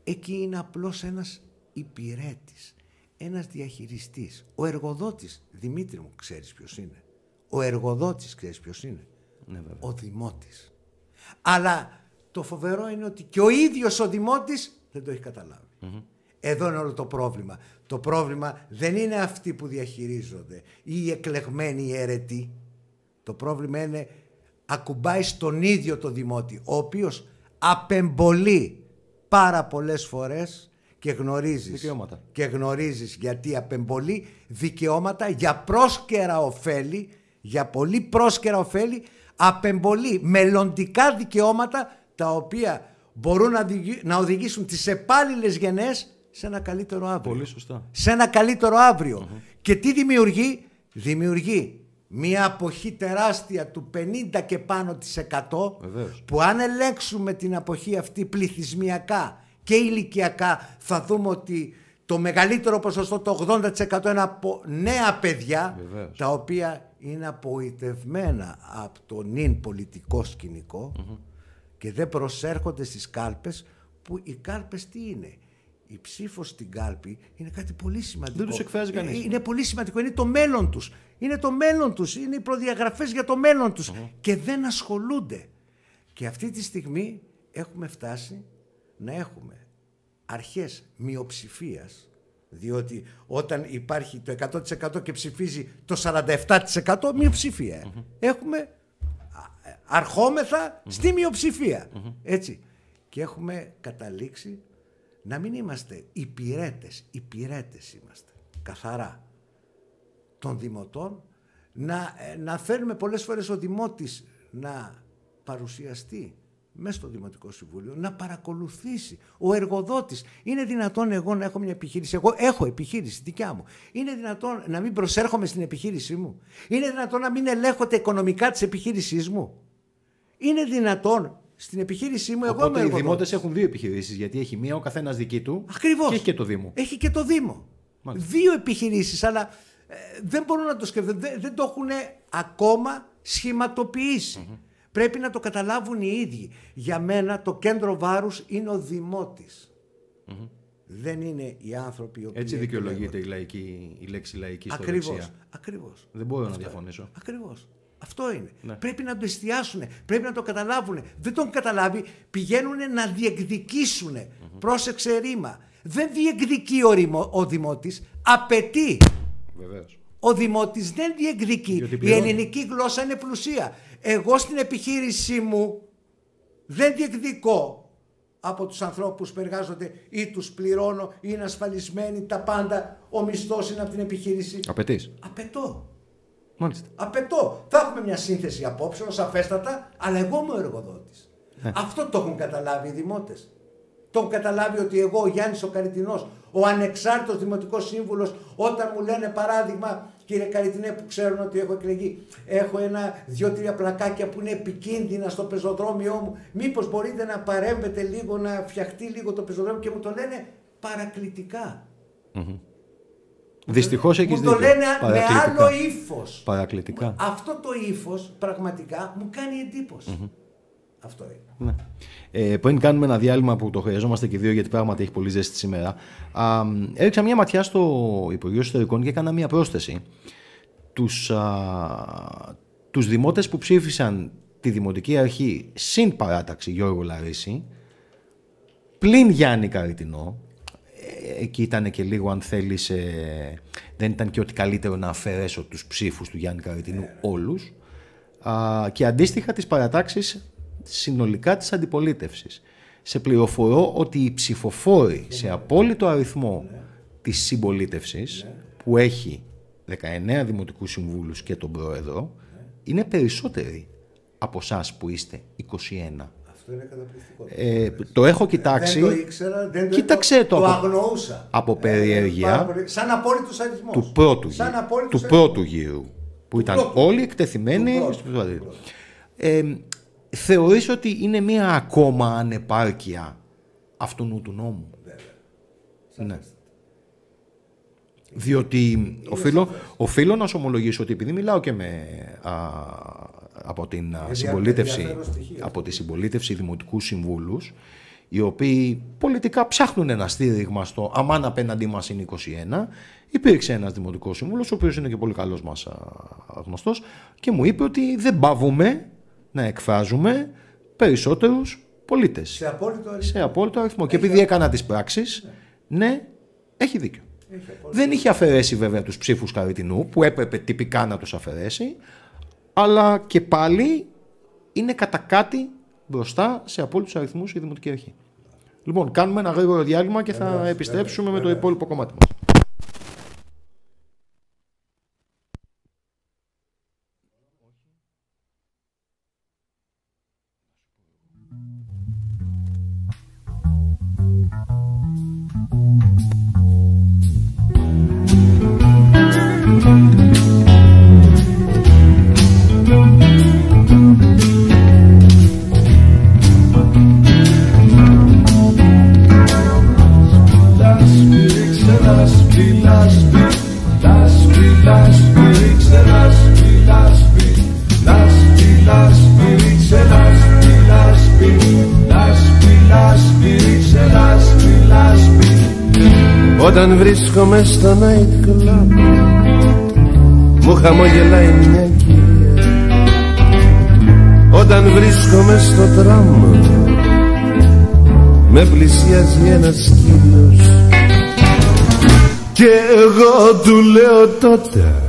Εκεί είναι απλώς ένας υπηρέτης, ένας διαχειριστής. Ο εργοδότης, Δημήτρη μου, ξέρεις ποιος είναι. Ο εργοδότης, ξέρεις ποιος είναι. Ναι, βέβαια. Ο δημότης. Αλλά το φοβερό είναι ότι και ο ίδιος ο δημότης δεν το έχει καταλάβει. Εδώ είναι όλο το πρόβλημα. Το πρόβλημα δεν είναι αυτοί που διαχειρίζονται ή οι εκλεγμένοι οι αιρετοί. Το πρόβλημα είναι ακουμπάει στον ίδιο το δημότη, ο οποίος απεμπολεί πάρα πολλές φορές και γνωρίζεις, Δικαιώματα. και γνωρίζεις γιατί απεμπολεί δικαιώματα για πρόσκαιρα ωφέλη, για πολύ πρόσκαιρα ωφέλη, απεμπολεί μελλοντικά δικαιώματα τα οποία μπορούν να, οδηγη- να οδηγήσουν τις επάλληλες γενναίες σε ένα καλύτερο αύριο Πολύ σωστά. σε ένα καλύτερο αύριο. Και τι δημιουργεί, δημιουργεί μια αποχή τεράστια του 50 και πάνω της 100 Βεβαίως. που αν ελέγξουμε την αποχή αυτή πληθυσμιακά και ηλικιακά θα δούμε ότι το μεγαλύτερο ποσοστό, το 80% είναι από νέα παιδιά Βεβαίως. τα οποία είναι απογοητευμένα από το νυν πολιτικό σκηνικό και δεν προσέρχονται στις κάλπες που οι κάλπες τι είναι; Η ψήφος στην κάλπη είναι κάτι πολύ σημαντικό. Δεν τους εκφράζει κανείς. Είναι, είναι πολύ σημαντικό. Είναι το μέλλον τους. Είναι το μέλλον τους. Είναι οι προδιαγραφές για το μέλλον τους. Και δεν ασχολούνται. Και αυτή τη στιγμή έχουμε φτάσει να έχουμε αρχές μειοψηφίας διότι όταν υπάρχει το 100% και ψηφίζει το 47% μειοψηφία. Έχουμε α- αρχόμεθα στη μειοψηφία. Έτσι. Και έχουμε καταλήξει να μην είμαστε υπηρέτες, υπηρέτες είμαστε, καθαρά των δημοτών, να, ε, να φέρνουμε πολλές φορές ο δημότης να παρουσιαστεί μέσα στο Δημοτικό Συμβούλιο, να παρακολουθήσει ο εργοδότης. Είναι δυνατόν εγώ να έχω μια επιχείρηση, εγώ έχω επιχείρηση δικιά μου. Είναι δυνατόν να μην προσέρχομαι στην επιχείρησή μου; Είναι δυνατόν να μην ελέγχω τα οικονομικά της επιχείρησής μου; Είναι δυνατόν στην επιχείρησή μου εγώ είμαι Οπότε οι εργοδότης. δημότες έχουν δύο επιχειρήσεις. Γιατί έχει μία ο καθένας δική του. Ακριβώς. Και έχει και το Δήμο. Έχει και το Δήμο. Μάλιστα. Δύο επιχειρήσεις, αλλά ε, δεν μπορούν να το σκεφτούν. Δεν, δεν το έχουν ακόμα σχηματοποιήσει. Πρέπει να το καταλάβουν οι ίδιοι. Για μένα το κέντρο βάρους είναι ο δημοτης Δεν είναι οι άνθρωποι οι οποίοι Έτσι δικαιολογείται επιλέγονται. η, λαϊκή, η λέξη λαϊκή στο Ακριβώς. δεξιά. Ακριβώς. Δεν μπορώ να διαφωνήσω. Ακριβώς. Αυτό είναι. Ναι. Πρέπει να το εστιάσουν, πρέπει να το καταλάβουν. Δεν το έχουν καταλάβει, πηγαίνουν να διεκδικήσουν. Πρόσεξε ρήμα. Δεν διεκδικεί ο, ρημο, ο δημότης, απαιτεί. Βεβαίως. Ο δημότης δεν διεκδικεί. Διότι Η πληρώνει. ελληνική γλώσσα είναι πλουσία. Εγώ στην επιχείρησή μου δεν διεκδικώ από τους ανθρώπους που εργάζονται ή τους πληρώνω ή είναι ασφαλισμένοι τα πάντα. Ο μισθός είναι από την επιχείρηση. Απαιτείς. Απαιτώ. Μάλιστα. Απαιτώ. Θα έχουμε μια σύνθεση απόψεων, σαφέστατα, αλλά εγώ είμαι ο εργοδότης. Αυτό το έχουν καταλάβει οι δημότες. Το έχουν καταλάβει ότι εγώ, ο Γιάννης ο Καριτινός, Ο ανεξάρτητος δημοτικός σύμβουλος όταν μου λένε παράδειγμα κύριε Καριτινέ που ξέρουν ότι έχω εκλεγεί έχω ένα δυο-τρία πλακάκια που είναι επικίνδυνα στο πεζοδρόμιό μου μήπως μπορείτε να παρέμβετε λίγο να φτιαχτεί λίγο το πεζοδρόμιο και μου το λένε παρακλητικά. Δυστυχώς έχεις Μου το λένε με άλλο ύφος. Παρακλητικά. Αυτό το ύφος πραγματικά μου κάνει εντύπωση. Αυτό είναι. Ναι. Ε, πριν κάνουμε ένα διάλειμμα που το χρειαζόμαστε και δύο γιατί πράγματι έχει πολύ ζέστη σήμερα, α, έριξα μια ματιά στο Υπουργείο Ιστορικών και έκανα μια πρόσθεση. Τους, α, τους δημότες που ψήφισαν τη Δημοτική Αρχή συν παράταξη Γιώργο Λαρίση, πλην Γιάννη Καριτινό, ε, εκεί ήταν και λίγο αν θέλεις, ε, δεν ήταν και ότι καλύτερο να αφαιρέσω τους ψήφους του Γιάννη Καριτινού όλους, α, και αντίστοιχα τις παρατάξεις συνολικά της αντιπολίτευσης. Σε πληροφορώ ότι οι ψηφοφόροι σε απόλυτο αριθμό της συμπολίτευσης που έχει 19 δημοτικούς συμβούλους και τον πρόεδρο είναι περισσότεροι από εσάς που είστε 21. Αυτό είναι καταπληκτικό. Ε, το έχω κοιτάξει. Δεν το ήξερα, δεν το, Κοίταξε το, το από, αγνοούσα. από Ε, περιέργεια πάρα πολύ- σαν απόλυτος αριθμός. του πρώτου, Σαν γύρου, απόλυτος του αριθμός. πρώτου γύρου που Του ήταν πρώτου. όλοι εκτεθειμένοι Του πρώτου. στο Προεδρείο. Ε, θεωρείς ότι είναι μια ακόμα ανεπάρκεια αυτού του νόμου; Ναι. Διότι οφείλω, οφείλω να σου ομολογήσω ότι επειδή μιλάω και με, α, από την α, Ενδια- συμπολίτευση, ενδιαφέρον στοιχείο. από τη συμπολίτευση δημοτικού συμβούλους, οι οποίοι πολιτικά ψάχνουν ένα στήριγμα στο αμάν απέναντί μας είναι 21, υπήρξε ένας δημοτικός σύμβουλος, ο οποίος είναι και πολύ καλός μας α, γνωστός, και μου είπε ότι δεν πάβουμε να εκφράζουμε περισσότερους πολίτες Σε απόλυτο αριθμό. σε απόλυτο αριθμό. Και επειδή έκανα τις πράξεις, ναι, έχει δίκιο. Δεν είχε αφαιρέσει βέβαια τους ψήφους Καριτινού, που έπρεπε τυπικά να τους αφαιρέσει, αλλά και πάλι είναι κατά κάτι μπροστά σε απόλυτους αριθμούς η Δημοτική Αρχή. Λοιπόν, κάνουμε ένα γρήγορο διάλειμμα και θα Βεβαίως, επιστρέψουμε βεβαίως, με το βεβαίως. υπόλοιπο κομμάτι μας. Όταν βρίσκομαι στο night club Μου χαμογελάει μια κυρία Όταν βρίσκομαι στο τραμ με πλησιάζει ένας σκύλος και εγώ του λέω τότε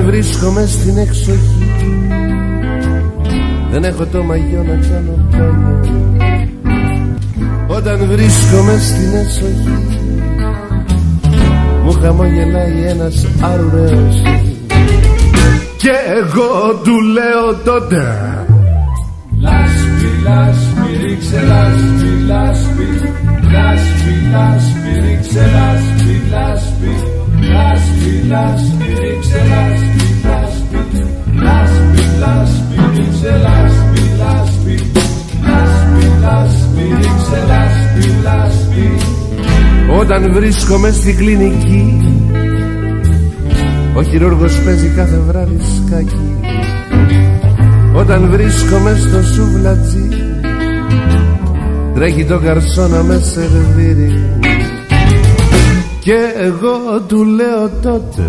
Όταν βρίσκομαι στην εξοχή. Δεν έχω το μαγιό να κάνω μπάνιο Όταν βρίσκομαι στην εσοχή Μου χαμογελάει ένας άρουρος Και εγώ του λέω τότε Λάσπη, λάσπη, ρίξε λάσπη, λάσπη. Λάσπη, λάσπη, ρίξε λάσπη, λάσπη Όταν βρίσκομαι στην κλινική Ο χειρούργος παίζει κάθε βράδυ σκάκι. Όταν βρίσκομαι στο σουβλατζί Τρέχει το καρσόνα με σερβίρι Και εγώ του λέω τότε.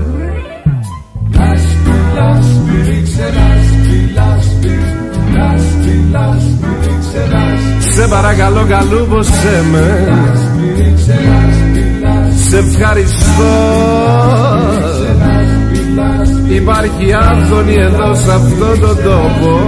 Λάσπη, λάσπη, ρίξε λάσπη, λάσπη Λάσπη, λάσπη, ρίξε λάσπη Σε παρακαλώ καλούμποσέ με. Λάσπη, ρίξε λάσπη, λάσπη Σε ευχαριστώ. Υπάρχει άφθονη εδώ σε αυτόν τον τόπο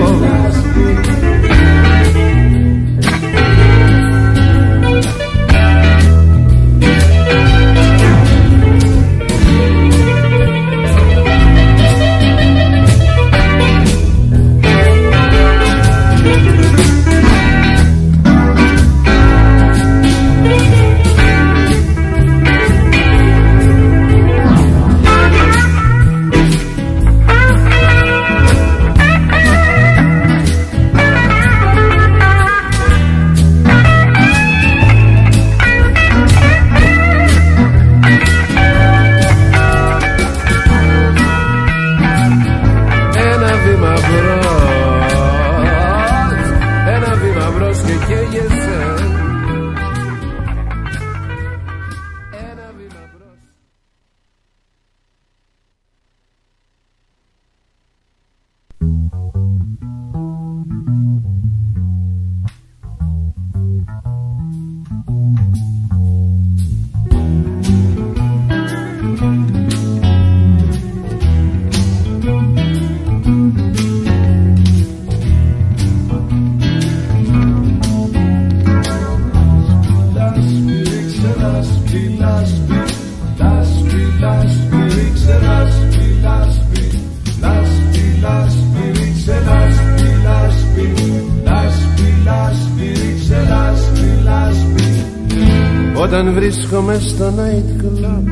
Όταν βρίσκομαι στο night club.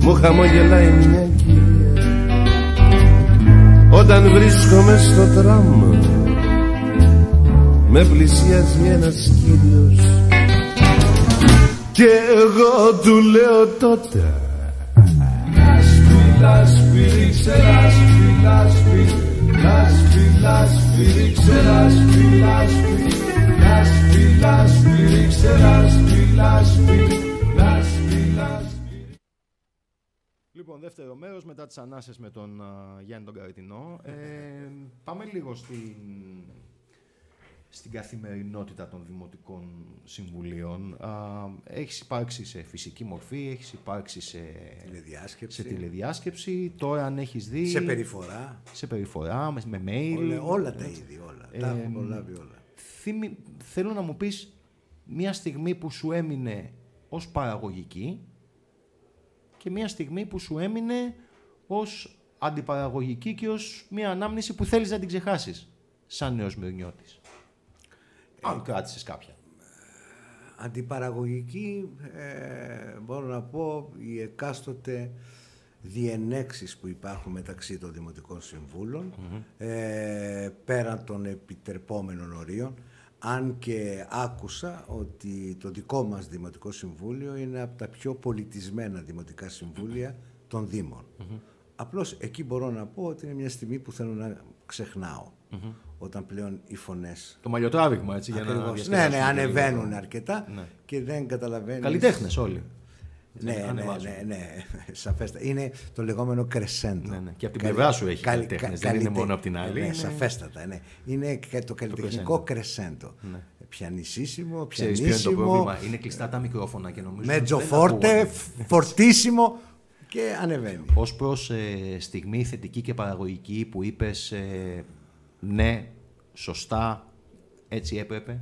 Μου χαμογελάει μια κυρία Όταν βρίσκομαι στο τραμ Με πλησιάζει ένας κύριος. Και εγώ του λέω τότε Λάσπη, λάσπη, ρίξε λάσπη, λάσπη. Λάσπη, λάσπη, ρίξε λάσπη, λάσπη. Λάσπη, λάσπη, ρίξε λάσπη, λάσπη Λάσπη, λάσπη Λοιπόν, δεύτερο μέρος μετά τις ανάσες με τον α, Γιάννη τον Καριτινό. Ε, πάμε λίγο στην, στην καθημερινότητα των Δημοτικών Συμβουλίων. Α, έχεις υπάρξει σε φυσική μορφή, έχεις υπάρξει σε Τηλεδιάσκεψη. σε τηλεδιάσκεψη. Τώρα αν έχεις δει... Σε περιφορά. σε περιφορά, με, με mail. Όλα, όλα τα είδη, όλα. τα Ε, έχω προλάβει όλα. Θύμι- θέλω να μου πεις μια στιγμή που σου έμεινε ως παραγωγική και μια στιγμή που σου έμεινε ως αντιπαραγωγική και ως μια ανάμνηση που θέλεις να την ξεχάσεις σαν νέος Μυρνιώτης. Αν κράτησες κάποια. Αντιπαραγωγική, ε, μπορώ να πω, οι εκάστοτε διενέξεις που υπάρχουν μεταξύ των Δημοτικών Συμβούλων, ε, πέραν των επιτρεπόμενων ορίων, αν και άκουσα ότι το δικό μας Δημοτικό Συμβούλιο είναι από τα πιο πολιτισμένα Δημοτικά Συμβούλια των Δήμων. Απλώς εκεί μπορώ να πω ότι είναι μια στιγμή που θέλω να ξεχνάω. Όταν πλέον οι φωνές Το μαλλιοτράβηγμα, έτσι, για να Ακριβώς. Ναι, διασκεδάσουμε ναι, και λίγο. ανεβαίνουν αρκετά Ναι. και δεν καταλαβαίνεις. Καλλιτέχνες όλοι. Ναι, ναι, ανεβάζουν. ναι, ναι, σαφέστα. Είναι το λεγόμενο κρεσέντο. Ναι, ναι. Και από την πλευρά σου έχει καλλιτέχνες, δεν είναι μόνο από την άλλη, Ναι, είναι- σαφέστατα. Ναι. Είναι και το καλλιτεχνικό κρεσέντο. Ναι. Πιανισίσιμο, Ξέρεις ποιο είναι το πιανίσιμο, πρόβλημα; Είναι κλειστά τα μικρόφωνα και νομίζω. μετζοφόρτε, δεν φορτίσιμο και ανεβαίνει. Ως προς ε, στιγμή θετική και παραγωγική που είπες ε, ναι, σωστά, έτσι έπρεπε;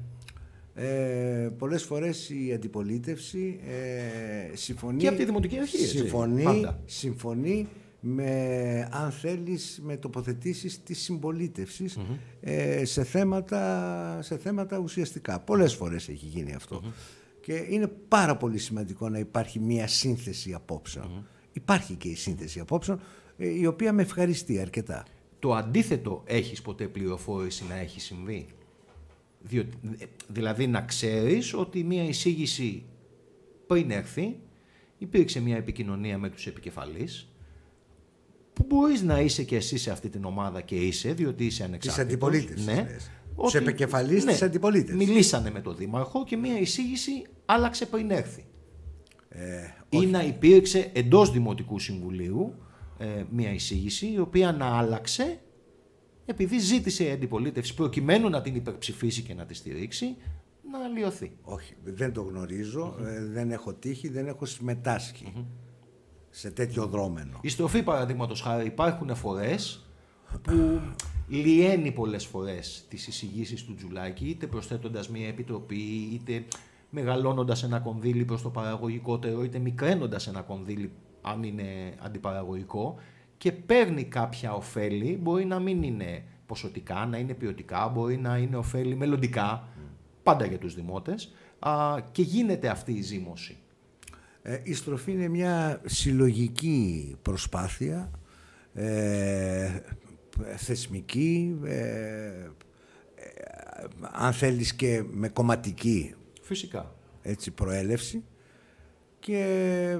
Ε, πολλές φορές η αντιπολίτευση ε, συμφωνεί, Και από τη Δημοτική Αρχή, έτσι, συμφωνεί, πάντα. συμφωνεί με, αν θέλεις, με τοποθετήσεις της συμπολιτευσης ε, σε, θέματα, σε θέματα ουσιαστικά. Πολλές φορές έχει γίνει αυτό. Και είναι πάρα πολύ σημαντικό να υπάρχει μια σύνθεση απόψεων. Υπάρχει και η σύνθεση απόψεων, ε, η οποία με ευχαριστεί αρκετά. Το αντίθετο έχεις ποτέ πληροφόρηση να έχει συμβεί; Διότι, ε, δηλαδή να ξέρεις ότι μια εισήγηση πριν έρθει υπήρξε μια επικοινωνία με τους επικεφαλείς που μπορείς να είσαι και εσύ σε αυτή την ομάδα και είσαι, διότι είσαι ανεξάρτητος. αντιπολίτευσης, Ναι. λες. Τους επικεφαλείς της αντιπολίτευσης. Μιλήσανε με τον Δήμαρχο και μια εισήγηση άλλαξε πριν έρθει. Ε, Ή να υπήρξε εντός Δημοτικού Συμβουλίου ε, μια εισήγηση η οποία να άλλαξε επειδή ζήτησε η αντιπολίτευση προκειμένου να την υπερψηφίσει και να τη στηρίξει να αλλοιωθεί. Όχι, δεν το γνωριζω ε, δεν έχω τύχει, δεν έχω συμμετάσχει σε τέτοιο δρόμενο. Η στροφή παραδείγματος χάρη υπάρχουν φορές που λιένει πολλές φορές τις εισηγήσεις του Τζουλάκη είτε προσθέτοντας μια επιτροπή είτε μεγαλώνοντας ένα κονδύλι προς το παραγωγικότερο είτε μικραίνοντας ένα κονδύλι αν είναι αντιπαραγωγικό και παίρνει κάποια ωφέλη, μπορεί να μην είναι ποσοτικά, να είναι ποιοτικά, μπορεί να είναι ωφέλη μελλοντικά, πάντα για τους δημότες α, και γίνεται αυτή η ζήμωση. Ε, η στροφή είναι μια συλλογική προσπάθεια, ε, θεσμική, ε, ε, αν θέλεις και με κομματική Φυσικά. έτσι, προέλευση και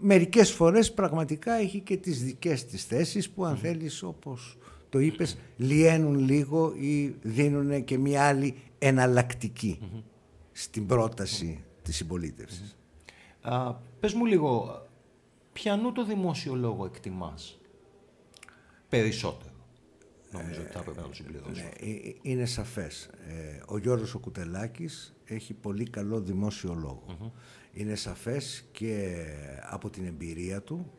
μερικές φορές πραγματικά έχει και τις δικές της θέσεις που αν θέλεις όπως το είπες λιένουν λίγο ή δίνουν και μια άλλη εναλλακτική στην πρόταση της συμπολίτευσης. Α, πες μου λίγο, ποιανού το δημόσιο λόγο εκτιμάς περισσότερο; Νομίζω ότι θα έπρεπε να το συμπληρώσω. Ναι, ε, ε, είναι σαφές. Ε, ο Γιώργος ο Κουτελάκης έχει πολύ καλό δημόσιο λόγο. Είναι σαφές και από την εμπειρία του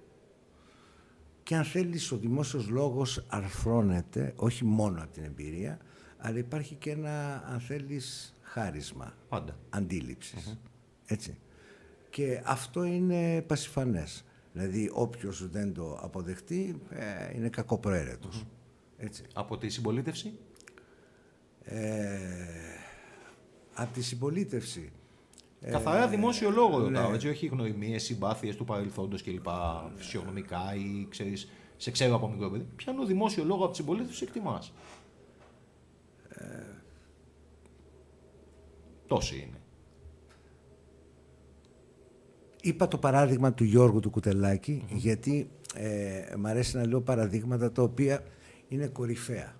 και αν θέλεις ο δημόσιος λόγος αρθρώνεται όχι μόνο από την εμπειρία αλλά υπάρχει και ένα αν θέλεις χάρισμα Πάντα. αντίληψης. Έτσι. Και αυτό είναι πασιφανές. Δηλαδή όποιος δεν το αποδεχτεί ε, είναι κακοπροαίρετος. Έτσι. Από τη συμπολίτευση; Ε, από τη συμπολίτευση. Καθαρά δημόσιο λόγο ρωτάω, ναι. έτσι, όχι γνωριμίε, συμπάθειες του παρελθόντος κλπ. Φυσιογνωμικά ή ξέρεις, σε ξέρω από μικρό παιδί. Πιάνω δημόσιο λόγο από του συμπολίτε τους εκτιμάς. Ε... Τόσοι είναι. Είπα το παράδειγμα του Γιώργου του κουτελακη γιατί ε, μ' αρέσει να λέω παραδείγματα τα οποία είναι κορυφαία.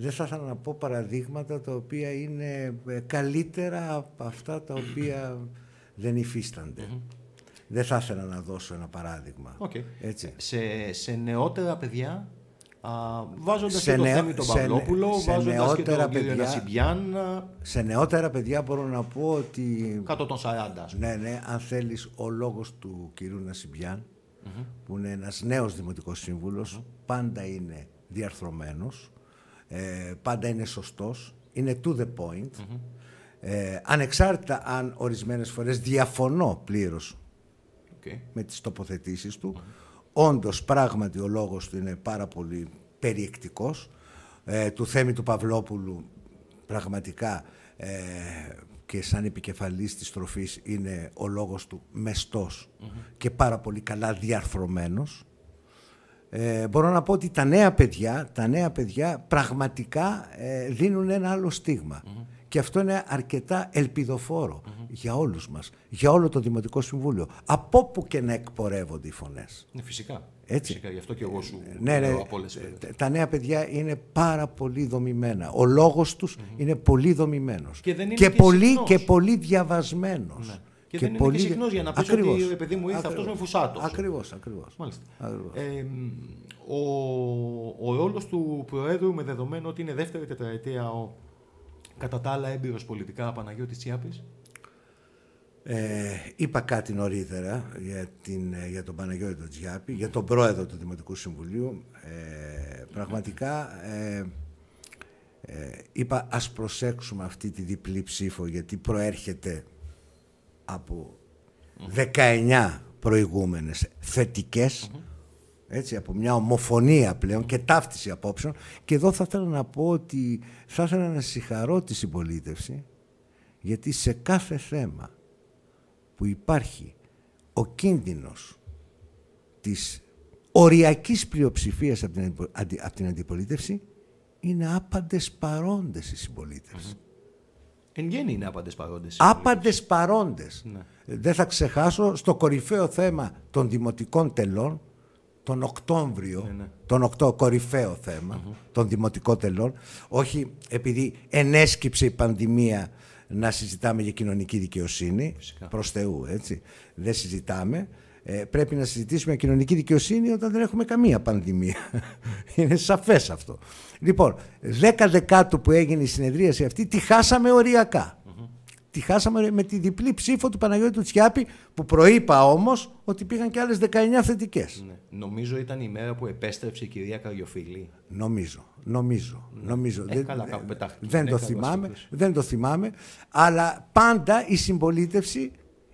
Δεν θα ήθελα να πω παραδείγματα τα οποία είναι ε, καλύτερα από αυτά τα οποία δεν υφίστανται. Δεν θα ήθελα να δώσω ένα παράδειγμα. Okay. Έτσι. Σε, σε νεότερα παιδιά, α, βάζοντας Σε και το νεο- Θέμη τον σε Παυλόπουλο, νε- σε βάζοντας και νεότερα τον κύριο παιδιά- Νασιμπιάν, α, Σε νεότερα παιδιά μπορώ να πω ότι κάτω των 40 ας πούμε. Ναι, ναι, αν θέλεις ο λόγος του κυρίου Νασιμπιάν, που είναι ένας νέος δημοτικός σύμβουλος, πάντα είναι διαρθρωμένος, ε, πάντα είναι σωστός, είναι to the point, ε, ανεξάρτητα αν ορισμένες φορές διαφωνώ πλήρως Οκ. με τις τοποθετήσεις του. Όντως, πράγματι, ο λόγος του είναι πάρα πολύ περιεκτικός. Ε, του Θέμη του Παυλόπουλου, πραγματικά, ε, και σαν επικεφαλής της τροφής, είναι ο λόγος του μεστός και πάρα πολύ καλά διαρθρωμένος. Ε, μπορώ να πω ότι τα νέα παιδιά, τα νέα παιδιά πραγματικά ε, δίνουν ένα άλλο στίγμα. Και αυτό είναι αρκετά ελπιδοφόρο για όλους μας, για όλο το Δημοτικό Συμβούλιο. Από όπου και να εκπορεύονται οι φωνές. Ναι, φυσικά. Έτσι. Φυσικά, γι' αυτό και εγώ σου Ναι, ναι, λέω από όλες τις ε, περιοχές. τα νέα παιδιά είναι πάρα πολύ δομημένα. Ο λόγος τους είναι πολύ δομημένος. Και δεν είναι και πολύ, συχνός. και πολύ διαβασμένος. Ναι. Και δεν είναι και συχνός για να πεις ότι, «Ε, παιδί μου, ήρθε αυτός με φουσάτος». Ακριβώς, ακριβώς. Μάλιστα. Ακριβώς. Ε, μ, ο, ο ρόλος του Προέδρου με δεδομένο ότι είναι δεύτερη τετραετία ο κατά τα άλλα έμπειρος πολιτικά Παναγιώτης Τσιάπης. Ε, είπα κάτι νωρίτερα για, την, ε, για τον Παναγιώτη τον Τζιάπη, για τον πρόεδρο του Δημοτικού Συμβουλίου. Ε, πραγματικά ε, ε, είπα ας προσέξουμε αυτή τη διπλή ψήφο γιατί προέρχεται από 19 προηγούμενες θετικές έτσι, από μια ομοφωνία πλέον και ταύτιση απόψεων και εδώ θα ήθελα να πω ότι θα ήθελα να συγχαρώ τη συμπολίτευση γιατί σε κάθε θέμα που υπάρχει ο κίνδυνος της οριακής πλειοψηφίας από την, αντιπο- αντι- από την αντιπολίτευση είναι άπαντες παρόντες οι συμπολίτες. Εν γέννη είναι άπαντες παρόντες. Άπαντες παρόντες. Ναι. Δεν θα ξεχάσω στο κορυφαίο θέμα των δημοτικών τελών τον Οκτώβριο, Ναι, ναι. τον οκτώ, κορυφαίο θέμα των δημοτικών τελών, όχι επειδή ενέσκυψε η πανδημία να συζητάμε για κοινωνική δικαιοσύνη, Φυσικά. προς Θεού, έτσι, δεν συζητάμε. Ε, πρέπει να συζητήσουμε για κοινωνική δικαιοσύνη όταν δεν έχουμε καμία πανδημία. [laughs] Είναι σαφές αυτό. Λοιπόν, 10 δεκάτου που έγινε η συνεδρίαση αυτή, τη χάσαμε οριακά. Τη χάσαμε με τη διπλή ψήφο του Παναγιώτη του Τσιάπη, που προείπα όμως ότι πήγαν και άλλες 19 θετικές. Ναι. Νομίζω ήταν η μέρα που επέστρεψε η κυρία Καριοφίλη. Νομίζω, νομίζω, νομίζω. Ε, καλά, κάπου πετάχτηκε. δεν, Ναι, το καλώς θυμάμαι, είπες. δεν το θυμάμαι, αλλά πάντα η συμπολίτευση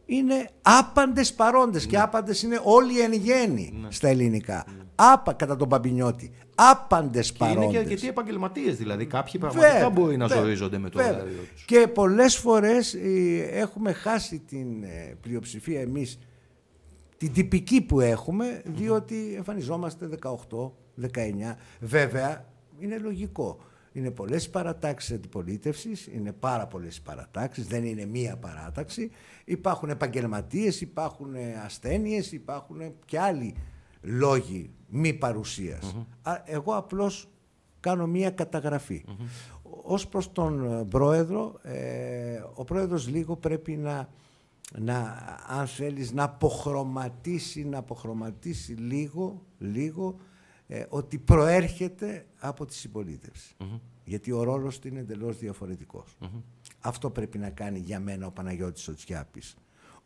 είναι άπαντες παρόντες Ναι. και άπαντες είναι όλοι εν γέννη στα ελληνικά.Άπα κατά τον Παμπινιώτη. Άπαντες Και παρόντες. είναι και αρκετοί επαγγελματίες. Δηλαδή, κάποιοι πραγματικά Βέβαια, μπορεί να βέβαια, ζορίζονται με το βέβαια. ωράριο τους. Και πολλές φορές ε, έχουμε χάσει την ε, πλειοψηφία εμείς την τυπική που έχουμε διότι εμφανιζόμαστε 18, 19. Βέβαια είναι λογικό. Είναι πολλές παρατάξεις αντιπολίτευσης, είναι πάρα πολλές παρατάξεις, δεν είναι μία παράταξη. Υπάρχουν επαγγελματίες, υπάρχουν ε, ασθένειες, υπάρχουν και άλλοι λόγοι μη παρουσίας. Α, Εγώ απλώς κάνω μία καταγραφή. Ως προς τον ε, πρόεδρο, ε, ο πρόεδρος λίγο πρέπει να, να, αν θέλεις, να αποχρωματίσει, να αποχρωματίσει λίγο, λίγο ε, ότι προέρχεται από τη συμπολιτευση Γιατί ο ρόλος του είναι εντελώς διαφορετικός. Αυτό πρέπει να κάνει για μένα ο Παναγιώτης ο Τσιάπης.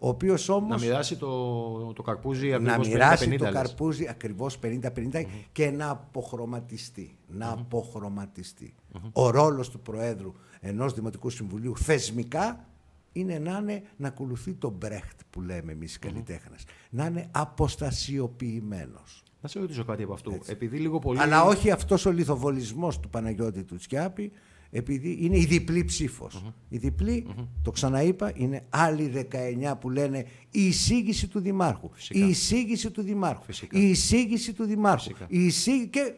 Ο οποίος όμως Να μοιράσει το, το καρπούζι να ακριβώς μοιράσει 50-50, το λες. καρπούζι ακριβώς 50-50 και να αποχρωματιστεί. Να αποχρωματιστεί. Ο ρόλος του Προέδρου ενός Δημοτικού Συμβουλίου θεσμικά είναι να, είναι, να ακολουθεί τον Μπρέχτ που λέμε εμείς οι καλλιτέχνες. Να είναι αποστασιοποιημένος. Να σε ρωτήσω κάτι από αυτού. Επειδή λίγο πολύ. Αλλά όχι αυτός ο λιθοβολισμός του Παναγιώτη του Τσιάπη επειδή είναι η διπλή ψήφος. Η διπλη το ξαναείπα, είναι άλλοι 19 που λένε η εισήγηση του Δημάρχου. Φυσικά. Η εισήγηση του Δημάρχου. Φυσικά. Η εισήγηση του Δημάρχου. Φυσικά. Η εισήγη... και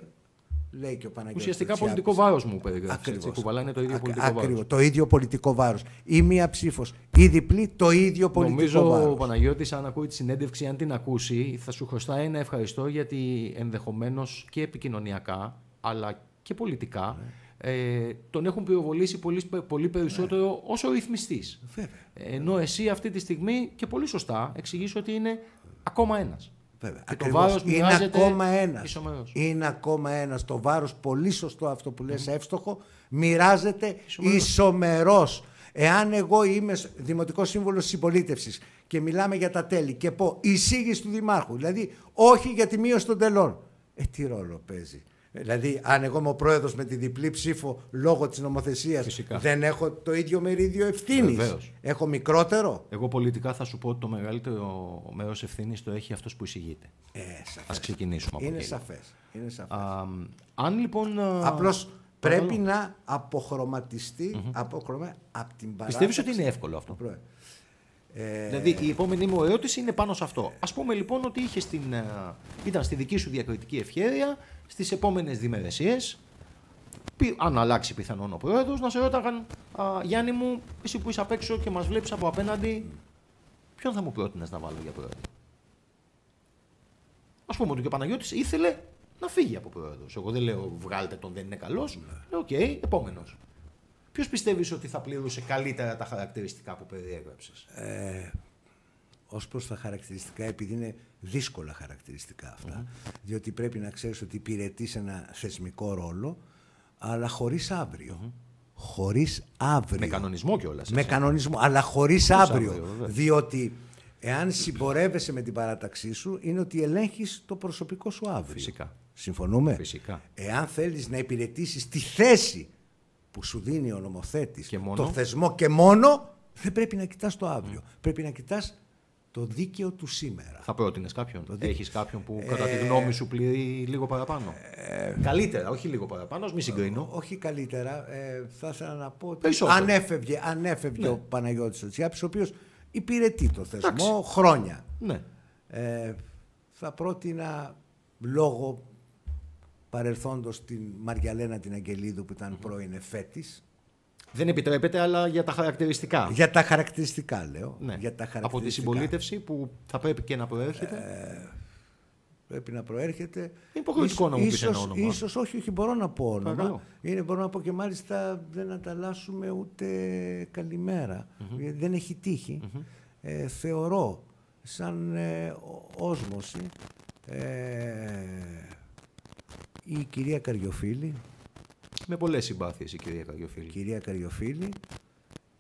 λέει και ο Παναγιώτης Ουσιαστικά Τριτσιάπης. πολιτικό βάρος μου περιγράφει. Ακριβώς. Κουβαλάνε το ίδιο Ακ- πολιτικό βάρος. ακριβώς. Το ίδιο πολιτικό βάρος. Η μία ψήφος, η διπλή, το ίδιο πολιτικό Νομίζω ο βάρος. Παναγιώτης αν ακούει τη συνέντευξη, αν την ακούσει, θα σου χρωστάει ένα ευχαριστώ γιατί ενδεχομένως και επικοινωνιακά αλλά και πολιτικά Ναι. ε, τον έχουν πυροβολήσει πολύ, πολύ περισσότερο ως ο ρυθμιστής. Βέβαια. Ενώ εσύ αυτή τη στιγμή και πολύ σωστά εξηγείς ότι είναι ακόμα ένας. Βέβαια. Και το Ακριβώς. βάρος είναι μοιράζεται ακόμα ένας. ισομερώς. Είναι ακόμα ένας. Το βάρος, πολύ σωστό αυτό που λες εύστοχο, μοιράζεται Ισομερώς. ισομερός. Εάν εγώ είμαι σ- δημοτικός σύμβολος συμπολίτευσης και μιλάμε για τα τέλη και πω εισήγηση του Δημάρχου, δηλαδή όχι για τη μείωση των τελών. Ε, τι ρόλο παίζει. Δηλαδή, αν εγώ είμαι ο πρόεδρος με τη διπλή ψήφο λόγω της νομοθεσίας, Φυσικά. δεν έχω το ίδιο μερίδιο ευθύνης. Βεβαίως. Έχω μικρότερο. Εγώ πολιτικά θα σου πω ότι το μεγαλύτερο μέρος ευθύνης το έχει αυτός που εισηγείται. Ε, σαφές. Ας ξεκινήσουμε από Είναι εκεί. σαφές. Είναι σαφές. Α, αν λοιπόν... α, Απλώς παρακαλώ. πρέπει να αποχρωματιστεί αποχρωμα, από την παράταξη. Πιστεύεις ότι είναι εύκολο αυτό; Πρόεδρε. Ε, Δηλαδή η επόμενη μου ερώτηση είναι πάνω σε αυτό. Α πούμε λοιπόν ότι είχε την, ε, ήταν στη δική σου διακριτική ευχέρεια στις επόμενες διμερεσίες. Αν αλλάξει πιθανόν ο πρόεδρος, να σε ρώταγαν «Α, Γιάννη μου, εσύ που είσαι απ' έξω και μας βλέπεις από απέναντι, ποιον θα μου πρότεινες να βάλω για πρόεδρο; Α πούμε ότι και ο Παναγιώτης ήθελε να φύγει από πρόεδρος. Εγώ δεν λέω βγάλτε τον, δεν είναι καλός. Λέω, οκ, επόμενος. Ποιος πιστεύεις ότι θα πληρούσε καλύτερα τα χαρακτηριστικά που περιέγραψες; Ως προς τα χαρακτηριστικά, επειδή είναι δύσκολα χαρακτηριστικά αυτά, διότι πρέπει να ξέρεις ότι υπηρετείς ένα θεσμικό ρόλο, αλλά χωρίς αύριο. Χωρίς αύριο. Με κανονισμό κιόλας. Με κανονισμό, αλλά χωρίς Χωρίς αύριο. αύριο, βέβαια. διότι εάν συμπορεύεσαι με την παράταξή σου, είναι ότι ελέγχεις το προσωπικό σου αύριο. Φυσικά. Συμφωνούμε; Φυσικά. Εάν θέλεις να υπηρετήσεις τη θέση που σου δίνει ο νομοθέτης, Και μόνο. το θεσμό και μόνο, δεν πρέπει να κοιτάς το αύριο. Πρέπει να κοιτάς το δίκαιο του σήμερα. Θα πρότεινες κάποιον; δίκαιο. Έχεις κάποιον που κατά τη γνώμη σου πληρεί λίγο παραπάνω; Καλύτερα, όχι λίγο παραπάνω, ας μην συγκρίνω. Όχι καλύτερα, ε, θα ήθελα να πω ότι Περισσότερο. αν έφευγε, αν έφευγε Ναι. ο Παναγιώτης Τσιάπης, ο οποίος υπηρετεί το θεσμό Εντάξει. χρόνια. Ναι. Ε, θα πρότεινα λόγω παρελθόντος την Μαριαλένα την Αγγελίδου που ήταν πρώην εφέτης. Δεν επιτρέπεται, αλλά για τα χαρακτηριστικά. Για τα χαρακτηριστικά λέω. Ναι. Για τα Από τη χαρακτηριστικά. συμπολίτευση που θα πρέπει και να προέρχεται. Πρέπει να προέρχεται. Είναι υποχρεωτικό να μου πεις ένα ίσως, όνομα. ίσως, όχι, όχι, μπορώ να πω όνομα. Παρακαλώ. Είναι, μπορώ να πω και μάλιστα δεν ανταλλάσσουμε ούτε καλημέρα. Γιατί Δεν έχει τύχει. Ε, θεωρώ σαν ε, ο- όσμωση ε, η κυρία Καριοφίλη, Με πολλές συμπάθειες η κυρία Καριοφίλη. κυρία Καριοφίλη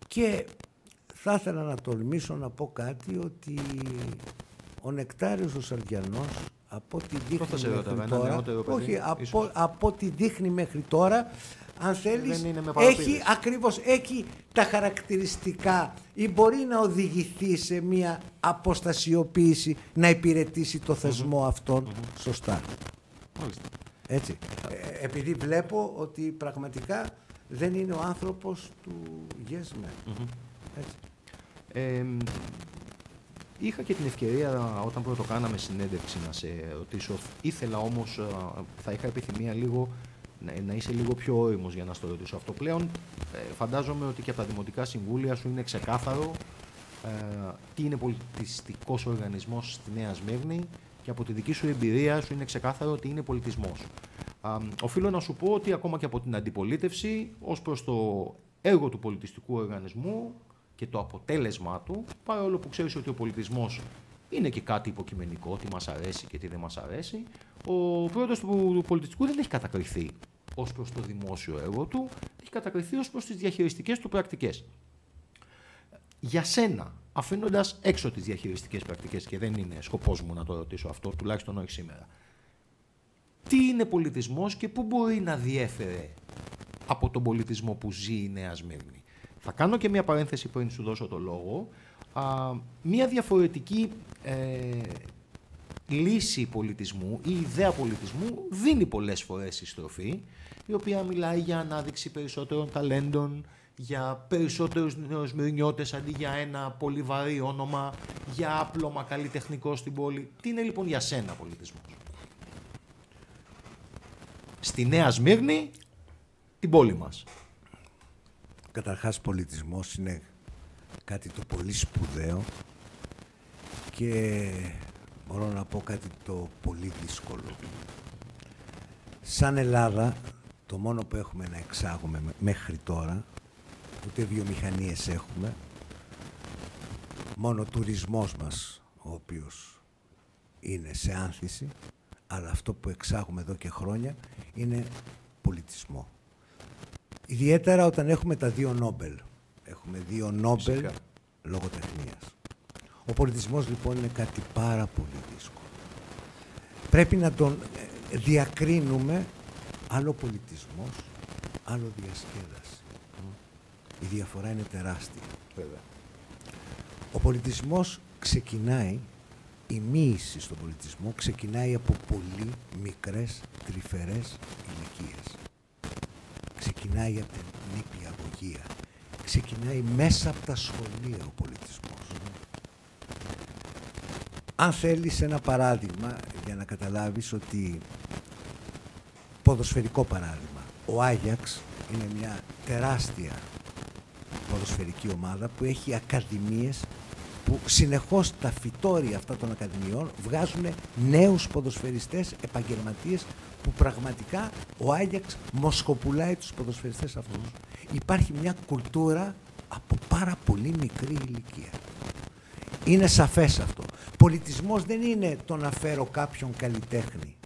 και θα ήθελα να τολμήσω να πω κάτι ότι ο Νεκτάριος ο Σαρδιανός από ό,τι θα δείχνει σε μέχρι ρώταγα, ένα τώρα, νεότερο παιδί, όχι, από, ίσως. από ό,τι δείχνει μέχρι τώρα, αν θέλεις, είναι με έχει παραπίδες. ακριβώς, έχει τα χαρακτηριστικά ή μπορεί να οδηγηθεί σε μια αποστασιοποίηση να υπηρετήσει το θεσμό αυτόν σωστά. Μάλιστα. Έτσι. Ε, επειδή βλέπω ότι πραγματικά δεν είναι ο άνθρωπος του yes man. Έτσι. Ε, είχα και την ευκαιρία όταν πρώτο κάναμε συνέντευξη να σε ρωτήσω. Ήθελα όμως, α, θα είχα επιθυμία λίγο να, να είσαι λίγο πιο όριμος για να στο ρωτήσω αυτό. Πλέον ε, φαντάζομαι ότι και από τα δημοτικά συμβούλια σου είναι ξεκάθαρο ε, τι είναι πολιτιστικός οργανισμός στη Νέα Σμύρνη και από τη δική σου εμπειρία σου είναι ξεκάθαρο ότι είναι πολιτισμός. Α, οφείλω να σου πω ότι ακόμα και από την αντιπολίτευση ως προς το έργο του πολιτιστικού οργανισμού και το αποτέλεσμά του, παρόλο που ξέρεις ότι ο πολιτισμός είναι και κάτι υποκειμενικό, τι μας αρέσει και τι δεν μας αρέσει, ο πρόεδρος του πολιτιστικού δεν έχει κατακριθεί ως προς το δημόσιο έργο του, έχει κατακριθεί ως προς τις διαχειριστικές του πρακτικές. Για σένα, αφήνοντας έξω τις διαχειριστικές πρακτικές, και δεν είναι σκοπός μου να το ρωτήσω αυτό, τουλάχιστον όχι σήμερα. Τι είναι πολιτισμός και πού μπορεί να διέφερε από τον πολιτισμό που ζει η Νέα Σμύρνη; Θα κάνω και μια παρένθεση πριν σου δώσω το λόγο. Α, μια διαφορετική ε, λύση πολιτισμού ή ιδέα πολιτισμού δίνει πολλές φορές συστροφή, η οποία μιλάει για ανάδειξη περισσότερων ταλέντων, για περισσότερους νεοσμυρνιώτες αντί για ένα πολύ βαρύ όνομα, για άπλωμα καλλιτεχνικό στην πόλη. Τι είναι λοιπόν για σένα πολιτισμός; Στη Νέα Σμύρνη, την πόλη μας. Καταρχάς πολιτισμός είναι κάτι το πολύ σπουδαίο και μπορώ να πω κάτι το πολύ δύσκολο. Σαν Ελλάδα, το μόνο που έχουμε να εξάγουμε μέχρι τώρα, ούτε βιομηχανίες έχουμε, μόνο ο τουρισμός μας, ο οποίος είναι σε άνθηση, αλλά αυτό που εξάγουμε εδώ και χρόνια είναι πολιτισμό. Ιδιαίτερα όταν έχουμε τα δύο Νόμπελ. Έχουμε δύο Νόμπελ Φυσικά. λογοτεχνίας. Ο πολιτισμός λοιπόν είναι κάτι πάρα πολύ δύσκολο. Πρέπει να τον ε, διακρίνουμε άλλο πολιτισμός, άλλο διασκέδαση. Η διαφορά είναι τεράστια. Ο πολιτισμός ξεκινάει, η μοίηση στον πολιτισμό ξεκινάει από πολύ μικρές τρυφερές ηλικίες. Ξεκινάει από την νηπιαγωγία. Ξεκινάει μέσα από τα σχολεία ο πολιτισμός. Αν θέλεις ένα παράδειγμα για να καταλάβεις ότι ποδοσφαιρικό παράδειγμα. Ο Άγιαξ είναι μια τεράστια ποδοσφαιρική ομάδα που έχει ακαδημίες που συνεχώς τα φυτόρια αυτά των ακαδημιών βγάζουν νέους ποδοσφαιριστές, επαγγελματίες που πραγματικά ο Άγιαξ μοσχοπουλάει τους ποδοσφαιριστές αυτούς. Υπάρχει μια κουλτούρα από πάρα πολύ μικρή ηλικία. Είναι σαφές αυτό. Πολιτισμός δεν είναι το να φέρω κάποιον καλλιτέχνη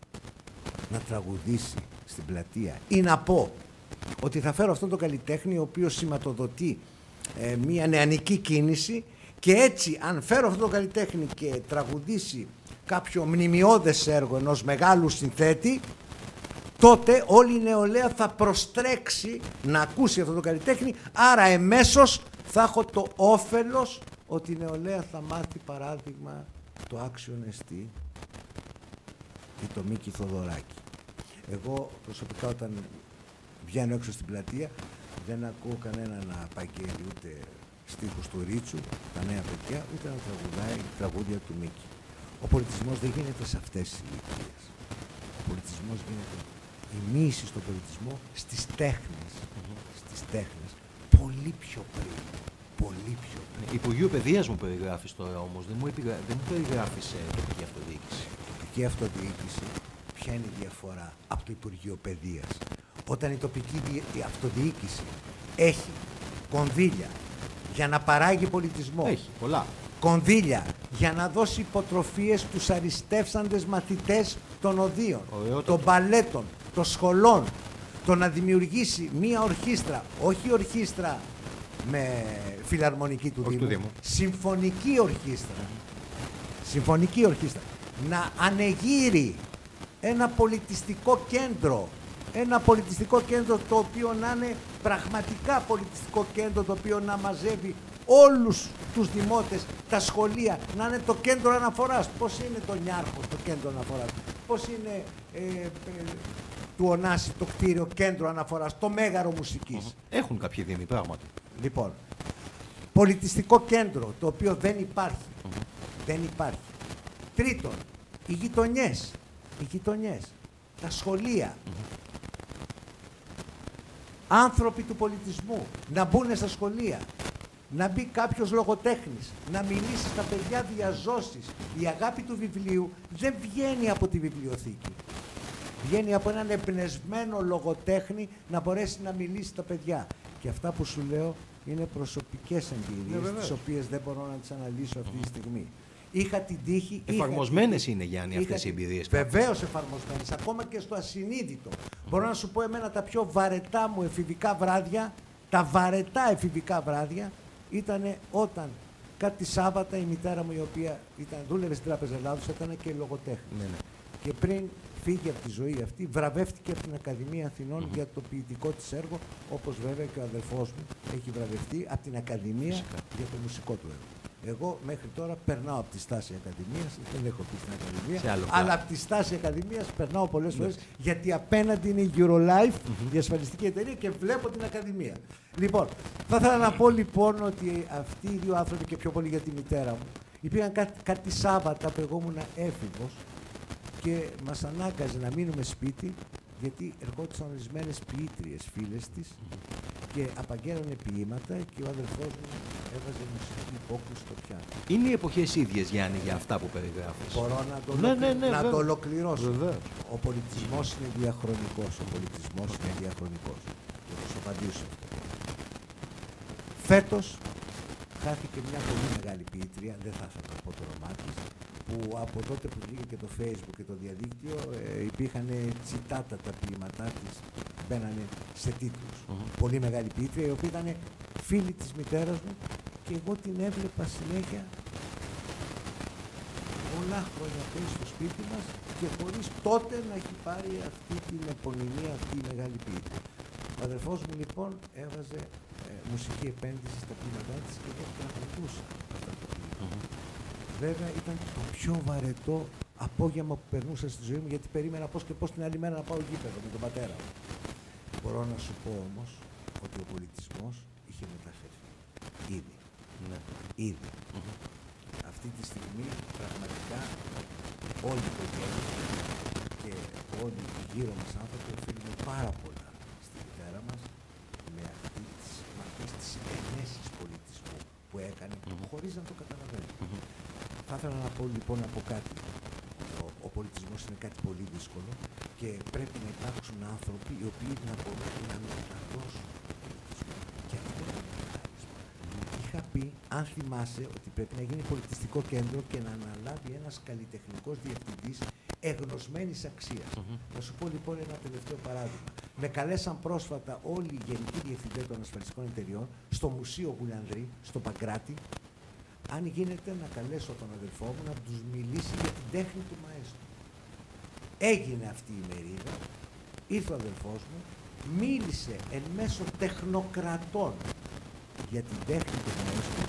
να τραγουδήσει στην πλατεία ή να πω ότι θα φέρω αυτόν τον καλλιτέχνη ο οποίος σηματοδοτεί ε, μια νεανική κίνηση και έτσι αν φέρω αυτόν τον καλλιτέχνη και τραγουδήσει κάποιο μνημειώδες έργο ενός μεγάλου συνθέτη τότε όλη η νεολαία θα προστρέξει να ακούσει αυτόν τον καλλιτέχνη άρα εμέσως θα έχω το όφελος ότι η νεολαία θα μάθει παράδειγμα το άξιον εστί ή το Μίκη Θοδωράκη. Εγώ προσωπικά όταν βγαίνω έξω στην πλατεία δεν ακούω κανένα να απαγγέλει ούτε στίχους του Ρίτσου, τα νέα παιδιά, ούτε να τραγουδάει τραγούδια του Μίκη. Ο πολιτισμός δεν γίνεται σε αυτές τις ηλικίες. Ο πολιτισμός γίνεται η μίση στον πολιτισμό στις τέχνες, στις τέχνες, πολύ πιο πριν. Πολύ πιο πριν. Υπουργείο Παιδείας μου περιγράφεις τώρα όμως, δεν μου, επιγρα... δεν μου περιγράφει σε τοπική αυτοδιοίκηση. τοπική αυτοδιοίκηση, ποια είναι η διαφορά από το Υπουργείο Παιδείας; Όταν η τοπική δι- η αυτοδιοίκηση έχει κονδύλια για να παράγει πολιτισμό, Έχει πολλά. κονδύλια για να δώσει υποτροφίες στους αριστεύσαντες μαθητές των οδείων, Ωραιότατο. των παλέτων, των σχολών, το να δημιουργήσει μία ορχήστρα, όχι ορχήστρα με φιλαρμονική του Όχι Δήμου, του Δήμου. συμφωνική ορχήστρα. Συμφωνική ορχήστρα. Να ανεγείρει ένα πολιτιστικό κέντρο. Ένα πολιτιστικό κέντρο το οποίο να είναι πραγματικά πολιτιστικό κέντρο το οποίο να μαζεύει όλους τους δημότες, τα σχολεία, να είναι το κέντρο αναφοράς. Πώς είναι το Νιάρχος το κέντρο αναφοράς, πώς είναι ε, ε, του Ωνάση το κτίριο κέντρο αναφοράς, το Μέγαρο Μουσικής; Έχουν κάποιοι δήμοι πράγματι. Λοιπόν, πολιτιστικό κέντρο, το οποίο δεν υπάρχει. Δεν υπάρχει. Τρίτον, οι γειτονιές. Οι γειτονιές. Τα σχολεία. Άνθρωποι του πολιτισμού. Να μπουν στα σχολεία. Να μπει κάποιος λογοτέχνης. Να μιλήσει στα παιδιά διαζώσεις. Η αγάπη του βιβλίου δεν βγαίνει από τη βιβλιοθήκη. Βγαίνει από έναν εμπνεσμένο λογοτέχνη να μπορέσει να μιλήσει στα παιδιά. Και αυτά που σου λέω είναι προσωπικές Ναι, εμπειρίες, βεβαίως. τις οποίες δεν μπορώ να τις αναλύσω αυτή τη στιγμή. Είχα την τύχη... είχα Εφαρμοσμένες την- είναι, Γιάννη, είχα αυτές οι την- εμπειρίες. Βεβαίως εφαρμοσμένες, ακόμα και στο ασυνείδητο. Μπορώ να σου πω εμένα τα πιο βαρετά μου εφηβικά βράδια, τα βαρετά εφηβικά βράδια, ήταν όταν κάτι Σάββατα η μητέρα μου η οποία ήταν, δούλευε στην Τράπεζα Ελλάδος ήταν και λογοτέχνη. Ναι, ναι. Και πριν φύγει από τη ζωή αυτή, βραβεύτηκε από την Ακαδημία Αθηνών για το ποιητικό της έργο, όπως βέβαια και ο αδελφός μου έχει βραβευτεί από την Ακαδημία Φυσικά. για το μουσικό του έργο. Εγώ μέχρι τώρα περνάω από τη στάση Ακαδημίας, δεν έχω πει στην Σε Ακαδημία, άλλο αλλά πλάνο. από τη στάση Ακαδημίας περνάω πολλές φορές γιατί απέναντι είναι η Eurolife, η ασφαλιστική εταιρεία και βλέπω την Ακαδημία. Λοιπόν, θα ήθελα να πω λοιπόν ότι αυτοί οι δύο άνθρωποι και πιο πολύ για τη μητέρα μου υπήρχαν κάτι, κάτι Σάββατα που εγώ ήμουν έφηβος και μας ανάγκαζε να μείνουμε σπίτι γιατί ερχόντουσαν ορισμένες ποιήτριες φίλες της και απαγγέλανε ποίηματα και ο αδερφός μου έβαζε μουσική υπόκριση στο πιάνο. Είναι οι εποχές ίδιες, Γιάννη, για αυτά που περιγράφεις. Μπορώ να το, Ναι, ολοκλη- ναι, ναι, να το βέβαια. ολοκληρώσω. Βεβαίως. Ο πολιτισμός είναι διαχρονικός. Ο πολιτισμός είναι διαχρονικός. Και θα σου απαντήσω. Φέτος χάθηκε μια πολύ μεγάλη ποιήτρια, δεν θα σας πω το όνομά της, που από τότε που βγήκε και το facebook και το διαδίκτυο ε, υπήρχαν τσιτάτα τα ποίηματά της, μπαίνανε σε τίτλους. Πολύ μεγάλη ποιήτρια, η οποία ήταν φίλη της μητέρας μου και εγώ την έβλεπα συνέχεια πολλά χρόνια πριν στο σπίτι μας και χωρίς τότε να έχει πάρει αυτή την επωνυμία, αυτή η μεγάλη ποιήτρια. Ο αδερφός μου λοιπόν έβαζε ε, μουσική επένδυση στα ποίηματά της και εγώ τραγουδούσα αυτά τα ποίηματα. Βέβαια ήταν το πιο βαρετό απόγευμα που περνούσα στη ζωή μου γιατί περίμενα πώς και πώς την άλλη μέρα να πάω γήπεδο με τον πατέρα μου. Μπορώ να σου πω όμως ότι ο πολιτισμός είχε μεταφερθεί. Ήδη. Ναι. Ήδη. Αυτή τη στιγμή πραγματικά όλοι οι οικογένειες και όλοι οι γύρω μας άνθρωποι οφείλουν πάρα πολλά στη μητέρα μας με, αυτή τις, με αυτές τις ενέσεις πολιτισμού που έκανε χωρίς να το καταλαβαίνει. Θα ήθελα να πω λοιπόν από κάτι. Ο, ο πολιτισμός είναι κάτι πολύ δύσκολο και πρέπει να υπάρξουν άνθρωποι οι οποίοι να μπορούν να μεταδώσουν τον πολιτισμό. Και αυτό είναι το χάρισμα. Είχα πει, αν θυμάσαι, ότι πρέπει να γίνει πολιτιστικό κέντρο και να αναλάβει ένας καλλιτεχνικός διευθυντής εγνωσμένης αξίας. Να σου πω λοιπόν ένα τελευταίο παράδειγμα. Με καλέσαν πρόσφατα όλοι οι γενικοί διευθυντές των ασφαλιστικών εταιριών στο Μουσείο Γουλανδρή, στο Παγκράτη, αν γίνεται να καλέσω τον αδελφό μου να τους μιλήσει για την τέχνη του μαέστρου. Έγινε αυτή η μερίδα, ήρθε ο αδελφός μου, μίλησε εν μέσω τεχνοκρατών για την τέχνη του μαέστρου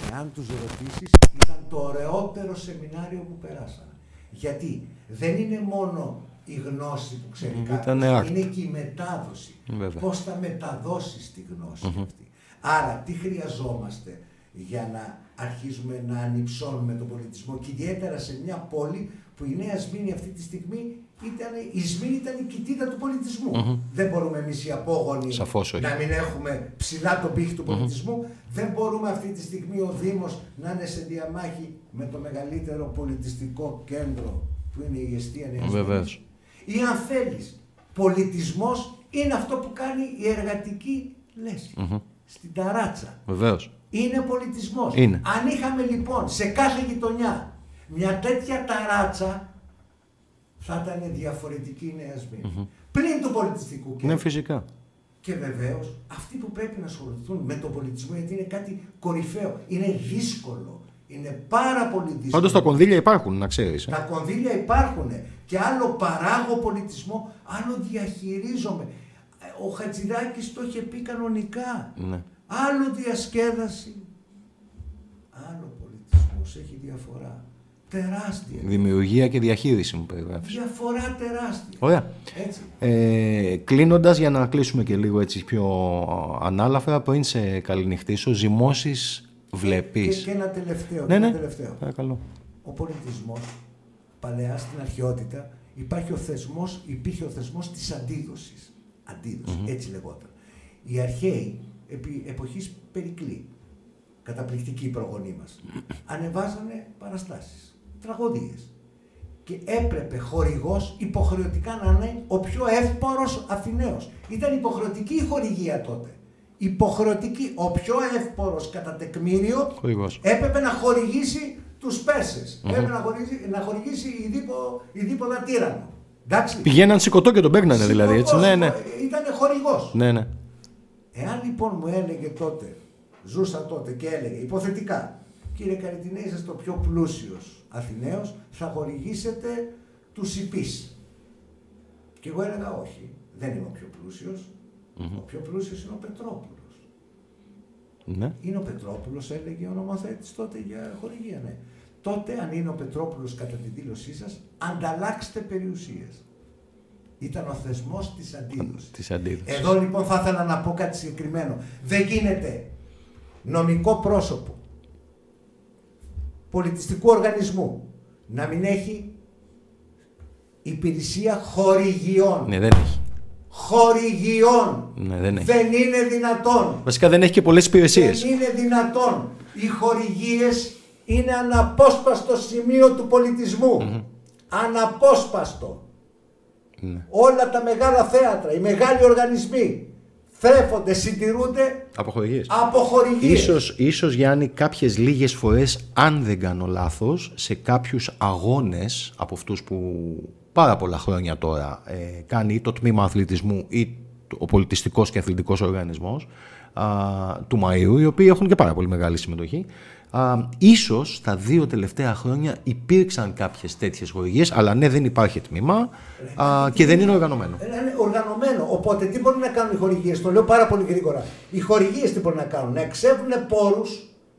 και αν τους ρωτήσεις ήταν το ωραιότερο σεμινάριο που περάσανε. Γιατί δεν είναι μόνο η γνώση που ξέρει Μμμ, κάποιος, ήτανε art. είναι και η μετάδοση. Βέβαια. Πώς θα μεταδώσεις τη γνώση αυτή. Άρα τι χρειαζόμαστε; Για να αρχίζουμε να ανυψώνουμε τον πολιτισμό και ιδιαίτερα σε μια πόλη που η Νέα Σμήνη αυτή τη στιγμή ήταν, η Σμήνη ήταν η κοιτίδα του πολιτισμου Δεν μπορούμε εμείς οι απόγονοι Σαφώς όχι. να μην έχουμε ψηλά τον πύχη του πολιτισμού. Δεν μπορούμε αυτή τη στιγμή ο Δήμος να είναι σε διαμάχη με το μεγαλύτερο πολιτιστικό κέντρο που είναι η αιστεία Νέας Βεβαίως. Σμύρνης. Ή αν θέλεις, πολιτισμός είναι αυτό που κάνει η εργατική λέση. Στην ταράτσα. Βεβαίως. Είναι πολιτισμός. Είναι. Αν είχαμε λοιπόν σε κάθε γειτονιά μια τέτοια ταράτσα, θα ήταν διαφορετική η Νέα Σμύρνη. Πλην του πολιτιστικού κέντρου. Ναι, φυσικά. Και βεβαίως αυτοί που πρέπει να ασχοληθούν με τον πολιτισμό, γιατί είναι κάτι κορυφαίο, είναι δύσκολο. Είναι πάρα πολύ δύσκολο. Πάντως τα κονδύλια υπάρχουν, να ξέρεις. Τα κονδύλια υπάρχουν και άλλο παράγω πολιτισμό, άλλο διαχειρίζομαι. Ε, Ο Χατζηδάκης το είχε πει κανονικά. Ναι. Άλλο διασκέδαση, άλλο πολιτισμός. Έχει διαφορά. Τεράστια. Δημιουργία και διαχείριση μου περιγράφεις. Διαφορά τεράστια. Ωραία. Έτσι. Ε, Κλείνοντας, για να κλείσουμε και λίγο έτσι πιο ανάλαφρα, πριν σε καληνυχτήσω, ζυμώσεις βλέπεις. Και, και ένα τελευταίο. Ναι, και ένα ναι. τελευταίο. Παρακαλώ. Ο πολιτισμός, παλαιά στην αρχαιότητα, υπάρχει ο θεσμός, υπήρχε ο θεσμός της αντίδοσης. Αντίδοση, έτσι λεγόταν. Οι αρχαίοι, επί εποχής Περικλή, καταπληκτικοί προγονείς μας, ανεβάζανε παραστάσεις, τραγωδίες. Και έπρεπε χορηγός υποχρεωτικά να είναι ο πιο εύπορος Αθηναίος. Ήταν υποχρεωτική η χορηγία τότε. Υποχρεωτική. Ο πιο εύπορος κατά τεκμήριο Χορηγός. έπρεπε να χορηγήσει τους Πέρσες. Έπρεπε να χορηγήσει, να χορηγήσει ειδίπο, ειδίποδα τύρανο. Εντάξει. Πηγαίναν σηκωτό και τον παίρνανε δηλαδή, έτσι. Σηκωτός, Ναι, ναι. Ήταν χορηγός. Ναι, ναι. Εάν λοιπόν μου έλεγε τότε, ζούσα τότε και έλεγε υποθετικά, κύριε Καριτινέ, είσαστε ο πιο πλούσιος Αθηναίος, θα χορηγήσετε τους υπείς. Και εγώ έλεγα όχι, δεν είμαι ο πιο πλούσιος. Ο πιο πλούσιος είναι ο Πετρόπουλος. Ναι. Είναι ο Πετρόπουλος, έλεγε ο νομοθέτης τότε για χορηγία. Ναι. Τότε, αν είναι ο Πετρόπουλος κατά τη δήλωσή σας, ανταλλάξτε περιουσίες. Ήταν ο θεσμός της αντίδοσης. Της αντίδοσης. Εδώ λοιπόν θα ήθελα να πω κάτι συγκεκριμένο. Δεν γίνεται νομικό πρόσωπο πολιτιστικού οργανισμού να μην έχει υπηρεσία χορηγιών. Ναι, δεν έχει. Χορηγιών. Ναι, δεν έχει. Δεν είναι δυνατόν. Βασικά δεν έχει και πολλές υπηρεσίες. Δεν είναι δυνατόν. Οι χορηγίες είναι αναπόσπαστο σημείο του πολιτισμου Αναπόσπαστο. Ναι. Όλα τα μεγάλα θέατρα, οι μεγάλοι οργανισμοί θρέφονται, συντηρούνται Από χορηγίες. από χορηγίες. Ίσως, ίσως Γιάννη κάποιες λίγες φορές αν δεν κάνω λάθος σε κάποιους αγώνες από αυτούς που πάρα πολλά χρόνια τώρα ε, κάνει ή το τμήμα αθλητισμού ή ο πολιτιστικός και αθλητικός οργανισμός α, του Μαΐου οι οποίοι έχουν και πάρα πολύ μεγάλη συμμετοχή α, ίσως τα δύο τελευταία χρόνια υπήρξαν κάποιες τέτοιες χορηγίες αλλά ναι δεν υπάρχει τμήμα α, και δεν είναι οργανωμένο. Ε, Είναι οργανωμένο. Οπότε τι μπορούν να κάνουν οι χορηγίες, το λέω πάρα πολύ γρήγορα. Οι χορηγίες τι μπορούν να κάνουν, να εξεύρουν πόρους,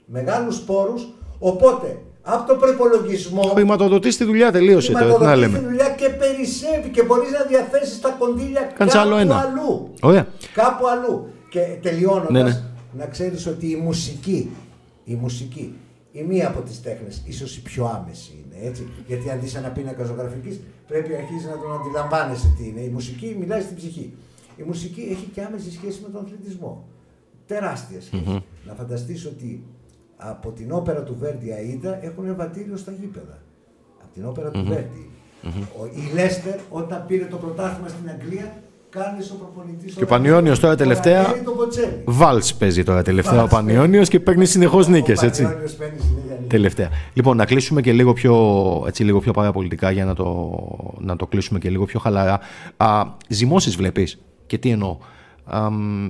μεγάλους πόρους, οπότε από τον προπολογισμό. Χρηματοδοτείς τη δουλειά τελείωσε τώρα, τι να χρηματοδοτείς λέμε. τη δουλειά και περισσεύει και μπορείς να διαθέσεις τα κονδύλια Κάνεις κάπου άλλο ένα. αλλού. Ωραία. Κάπου αλλού. Και τελειώνοντας, Ναι, ναι. να ξέρεις ότι η μουσική, η μουσική, η μία από τις τέχνες, ίσως η πιο άμεση είναι έτσι. Γιατί αν δεις ένα πίνακα ζωγραφικής, πρέπει να αρχίσει να τον αντιλαμβάνεσαι τι είναι. Η μουσική μιλάει στην ψυχή. Η μουσική έχει και άμεση σχέση με τον αθλητισμό. Τεράστια σχέση. Να φανταστείς ότι από την όπερα του Βέρντι Αΐντα έχουν ευατήριο στα γήπεδα. Από την όπερα του Βέρντι. Ο- Η Λέστερ όταν πήρε το πρωτάθλημα στην Αγγλία κάλεσε ο προπονητής Και ο Πανιόνιος τώρα τελευταία- τον Μποτσέλη. Βάλτ παίζει τώρα τελευταία ο Βάλτς Πανιόνιος και παίρνει συνεχώς Ο νίκες, έτσι. Πανιόνιος παίρνει συνέχεια νίκες. Τελευταία. Λοιπόν, να κλείσουμε και λίγο πιο, έτσι, λίγο πιο παραπολιτικά για να το, να το κλείσουμε και λίγο πιο χαλαρά. Α, ζυμώσεις βλέπεις. Και τι εννοώ. Α, μ,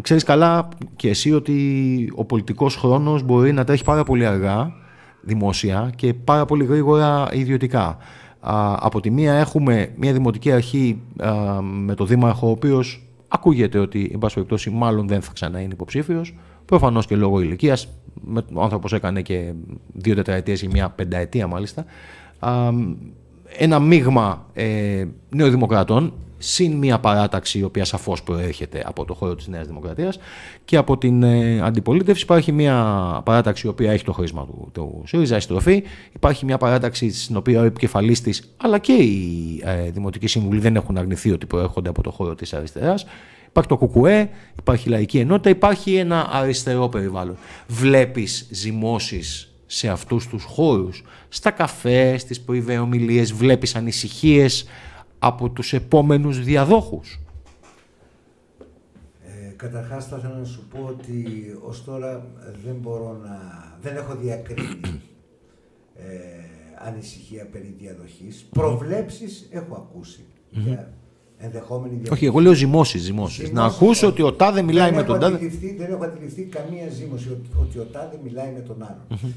ξέρεις καλά και εσύ ότι ο πολιτικός χρόνος μπορεί να τρέχει πάρα πολύ αργά δημόσια και πάρα πολύ γρήγορα ιδιωτικά. Α, από τη μία έχουμε μια δημοτική αρχή α, με το δήμαρχο ο οποίος ακούγεται ότι εν πάση περιπτώσει μάλλον δεν θα ξανά είναι υποψήφιος. Προφανώς και λόγω ηλικίας με, ο άνθρωπος έκανε και δύο τετραετίες ή μια πενταετία μάλιστα. Α, ένα μείγμα ε, νεοδημοκρατών συν μια παράταξη η οποία σαφώς προέρχεται από το χώρο της Νέας Δημοκρατίας και από την ε, αντιπολίτευση υπάρχει μια παράταξη η οποία έχει το χρήσμα του, του ΣΥΡΙΖΑ, η στροφή. Υπάρχει μια παράταξη στην οποία ο επικεφαλής της αλλά και οι ε, δημοτικοί σύμβουλοι δεν έχουν αρνηθεί ότι προέρχονται από το χώρο της αριστεράς. Υπάρχει το ΚΚΕ, υπάρχει η Λαϊκή Ενότητα, υπάρχει ένα αριστερό περιβάλλον. Βλέπεις ζυμώσεις σε αυτούς τους χώρους, στα καφέ, στις προηβέ ομιλίες, βλέπεις ανησυχίες από τους επόμενους διαδόχους. Ε, καταρχάς θα ήθελα να σου πω ότι ως τώρα δεν μπορώ να... δεν έχω διακρίνει ε, ανησυχία περί διαδοχής. Προβλέψεις έχω ακούσει για ενδεχόμενη διαδοχή. Όχι, εγώ λέω ζυμώσεις, ζυμώσεις. Να Ζήμωση, ακούσω όχι. ότι ο τάδε μιλάει Δεν με έχω τον τάδε. αντιληφθεί- Δεν έχω αντιληφθεί καμία ζήμωση ότι, ότι ο τάδε μιλάει με τον άλλον.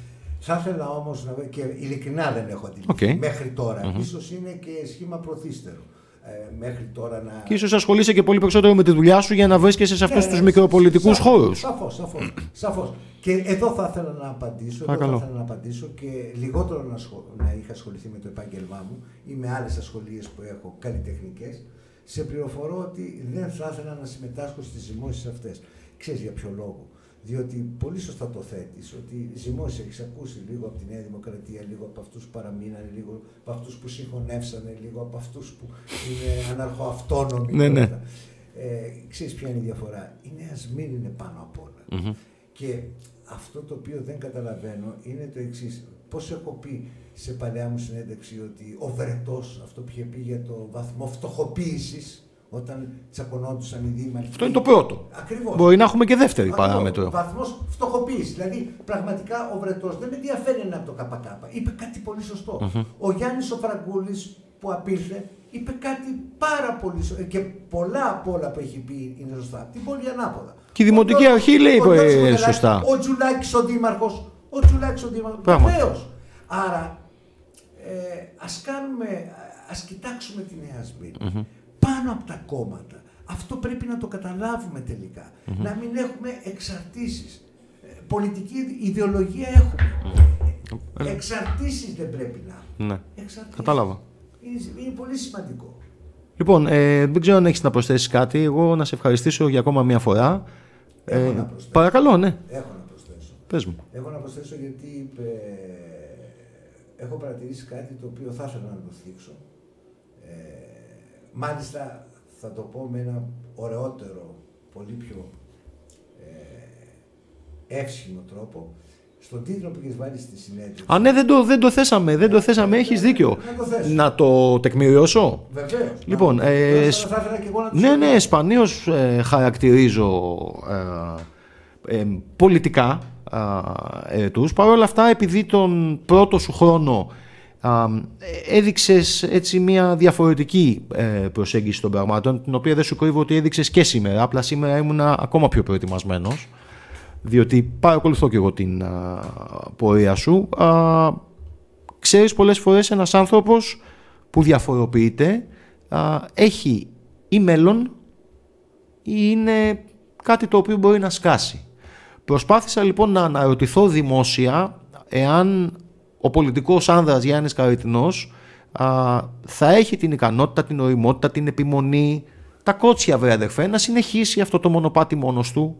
Θα ήθελα όμως να και ειλικρινά δεν έχω αντιληφθεί Οκ. μέχρι τώρα. Ίσως είναι και σχήμα πρωθύστερο. Ε, μέχρι τώρα να... Και ίσως ασχολείσαι και πολύ περισσότερο με τη δουλειά σου για να βρίσκεσαι σε αυτούς Ναι, τους ναι, μικροπολιτικούς σαφώς, χώρους. Σαφώς, σαφώς, σαφώς. Και εδώ θα ήθελα να απαντήσω, εδώ θα Παρακαλώ. ήθελα να απαντήσω και λιγότερο να, ασχολ- να είχα ασχοληθεί με το επάγγελμά μου ή με άλλες ασχολίες που έχω καλλιτεχνικές. Σε πληροφορώ ότι δεν θα ήθελα να συμμετάσχω στις ζυμώσεις αυτές. Ξέρεις για ποιο λόγο. Διότι πολύ σωστά το θέτεις, ότι ζυμώσεις έχεις ακούσει λίγο από τη Νέα Δημοκρατία, λίγο από αυτούς που παραμείνανε, λίγο από αυτούς που συγχωνεύσανε, λίγο από αυτούς που είναι αναρχοαυτόνομοι. Ναι, και όλα ναι. αυτά. Ε, ξέρεις ποια είναι η διαφορά; Η Νέα Σμύρνη είναι πάνω απ' όλα. Και αυτό το οποίο δεν καταλαβαίνω είναι το εξής. Πώς έχω πει σε παλιά μου συνέντευξη ότι ο Βρετός, αυτό που είχε πει για το βαθμό φτωχοποίησης, όταν τσακωνόντουσαν οι δήμαρχοι. Αυτό είναι το πρώτο. Ακριβώς. Μπορεί να έχουμε και δεύτερη παράμετρο. Βαθμός φτωχοποίησης. Δηλαδή, πραγματικά ο Βρετός δεν με ενδιαφέρει να είναι από το ΚΚ. Είπε κάτι πολύ σωστό. Ο Γιάννης ο Φραγκούλης που απήλθε είπε κάτι πάρα πολύ σωστό. Και πολλά από όλα που έχει πει είναι σωστά. Την πόλη ανάποδα. Και η Δημοτική Ο Γιώργος- Αρχή λέει, ο Γιώργος ε, Κοντελάκης, σωστά. Ο Τζουλάκης ο Δήμαρχος. Ο Τζουλάκης ο Δήμαρχος. Πράγματι. Βεβαίως. Άρα, ε, ας κάνουμε, ας κοιτάξουμε τη Νέα Σμύρνη. Πάνω από τα κόμματα. Αυτό πρέπει να το καταλάβουμε τελικά. Να μην έχουμε εξαρτήσεις. πολιτική ιδεολογία έχουμε. Εξαρτήσεις δεν πρέπει να έχουμε. Ναι. Εξαρτήσεις. Κατάλαβα. Είναι, είναι πολύ σημαντικό. Λοιπόν, ε, δεν ξέρω αν έχεις να προσθέσεις κάτι. Εγώ να σε ευχαριστήσω για ακόμα μια φορά. Έχω Ε, να προσθέσω. παρακαλώ, ναι. Έχω να προσθέσω. Πες μου. Έχω να προσθέσω γιατί ε, έχω παρατηρήσει κάτι το οποίο θα ήθελα να το θίξω. Ε, μάλιστα θα το πω με ένα ωραιότερο, πολύ πιο ε, εύσχυμο τρόπο. Στον τίτλο που έχεις βάλει στη συνέντευξη. Α, ναι, δεν το, δεν το θέσαμε. Δεν το θέσαμε. Έχεις δίκιο. Να το θέσω. Να το τεκμηριώσω; Βεβαίως. Λοιπόν, Να- ε, θα- σ- θα ήθελα και εγώ να το Ναι, ναι, σχολιάσω. σπανίως ε, χαρακτηρίζω ε, ε, πολιτικά ε, τους. Παρ' όλα αυτά, επειδή τον πρώτο σου χρόνο α, ε, έδειξες έτσι μια διαφορετική ε, προσέγγιση των πραγμάτων, την οποία δεν σου κρύβω ότι έδειξες και σήμερα, απλά σήμερα ήμουνα ακόμα πιο προετοιμασμένος, διότι παρακολουθώ και εγώ την α, πορεία σου. Α, ξέρεις πολλές φορές ένας άνθρωπος που διαφοροποιείται α, έχει ή μέλλον ή είναι κάτι το οποίο μπορεί να σκάσει. Προσπάθησα λοιπόν να αναρωτηθώ δημόσια εάν ο πολιτικός άνδρας Γιάννης Καριτινός α, θα έχει την ικανότητα, την οριμότητα, την επιμονή, τα κότσια βρε αδερφέ, να συνεχίσει αυτό το μονοπάτι μόνος του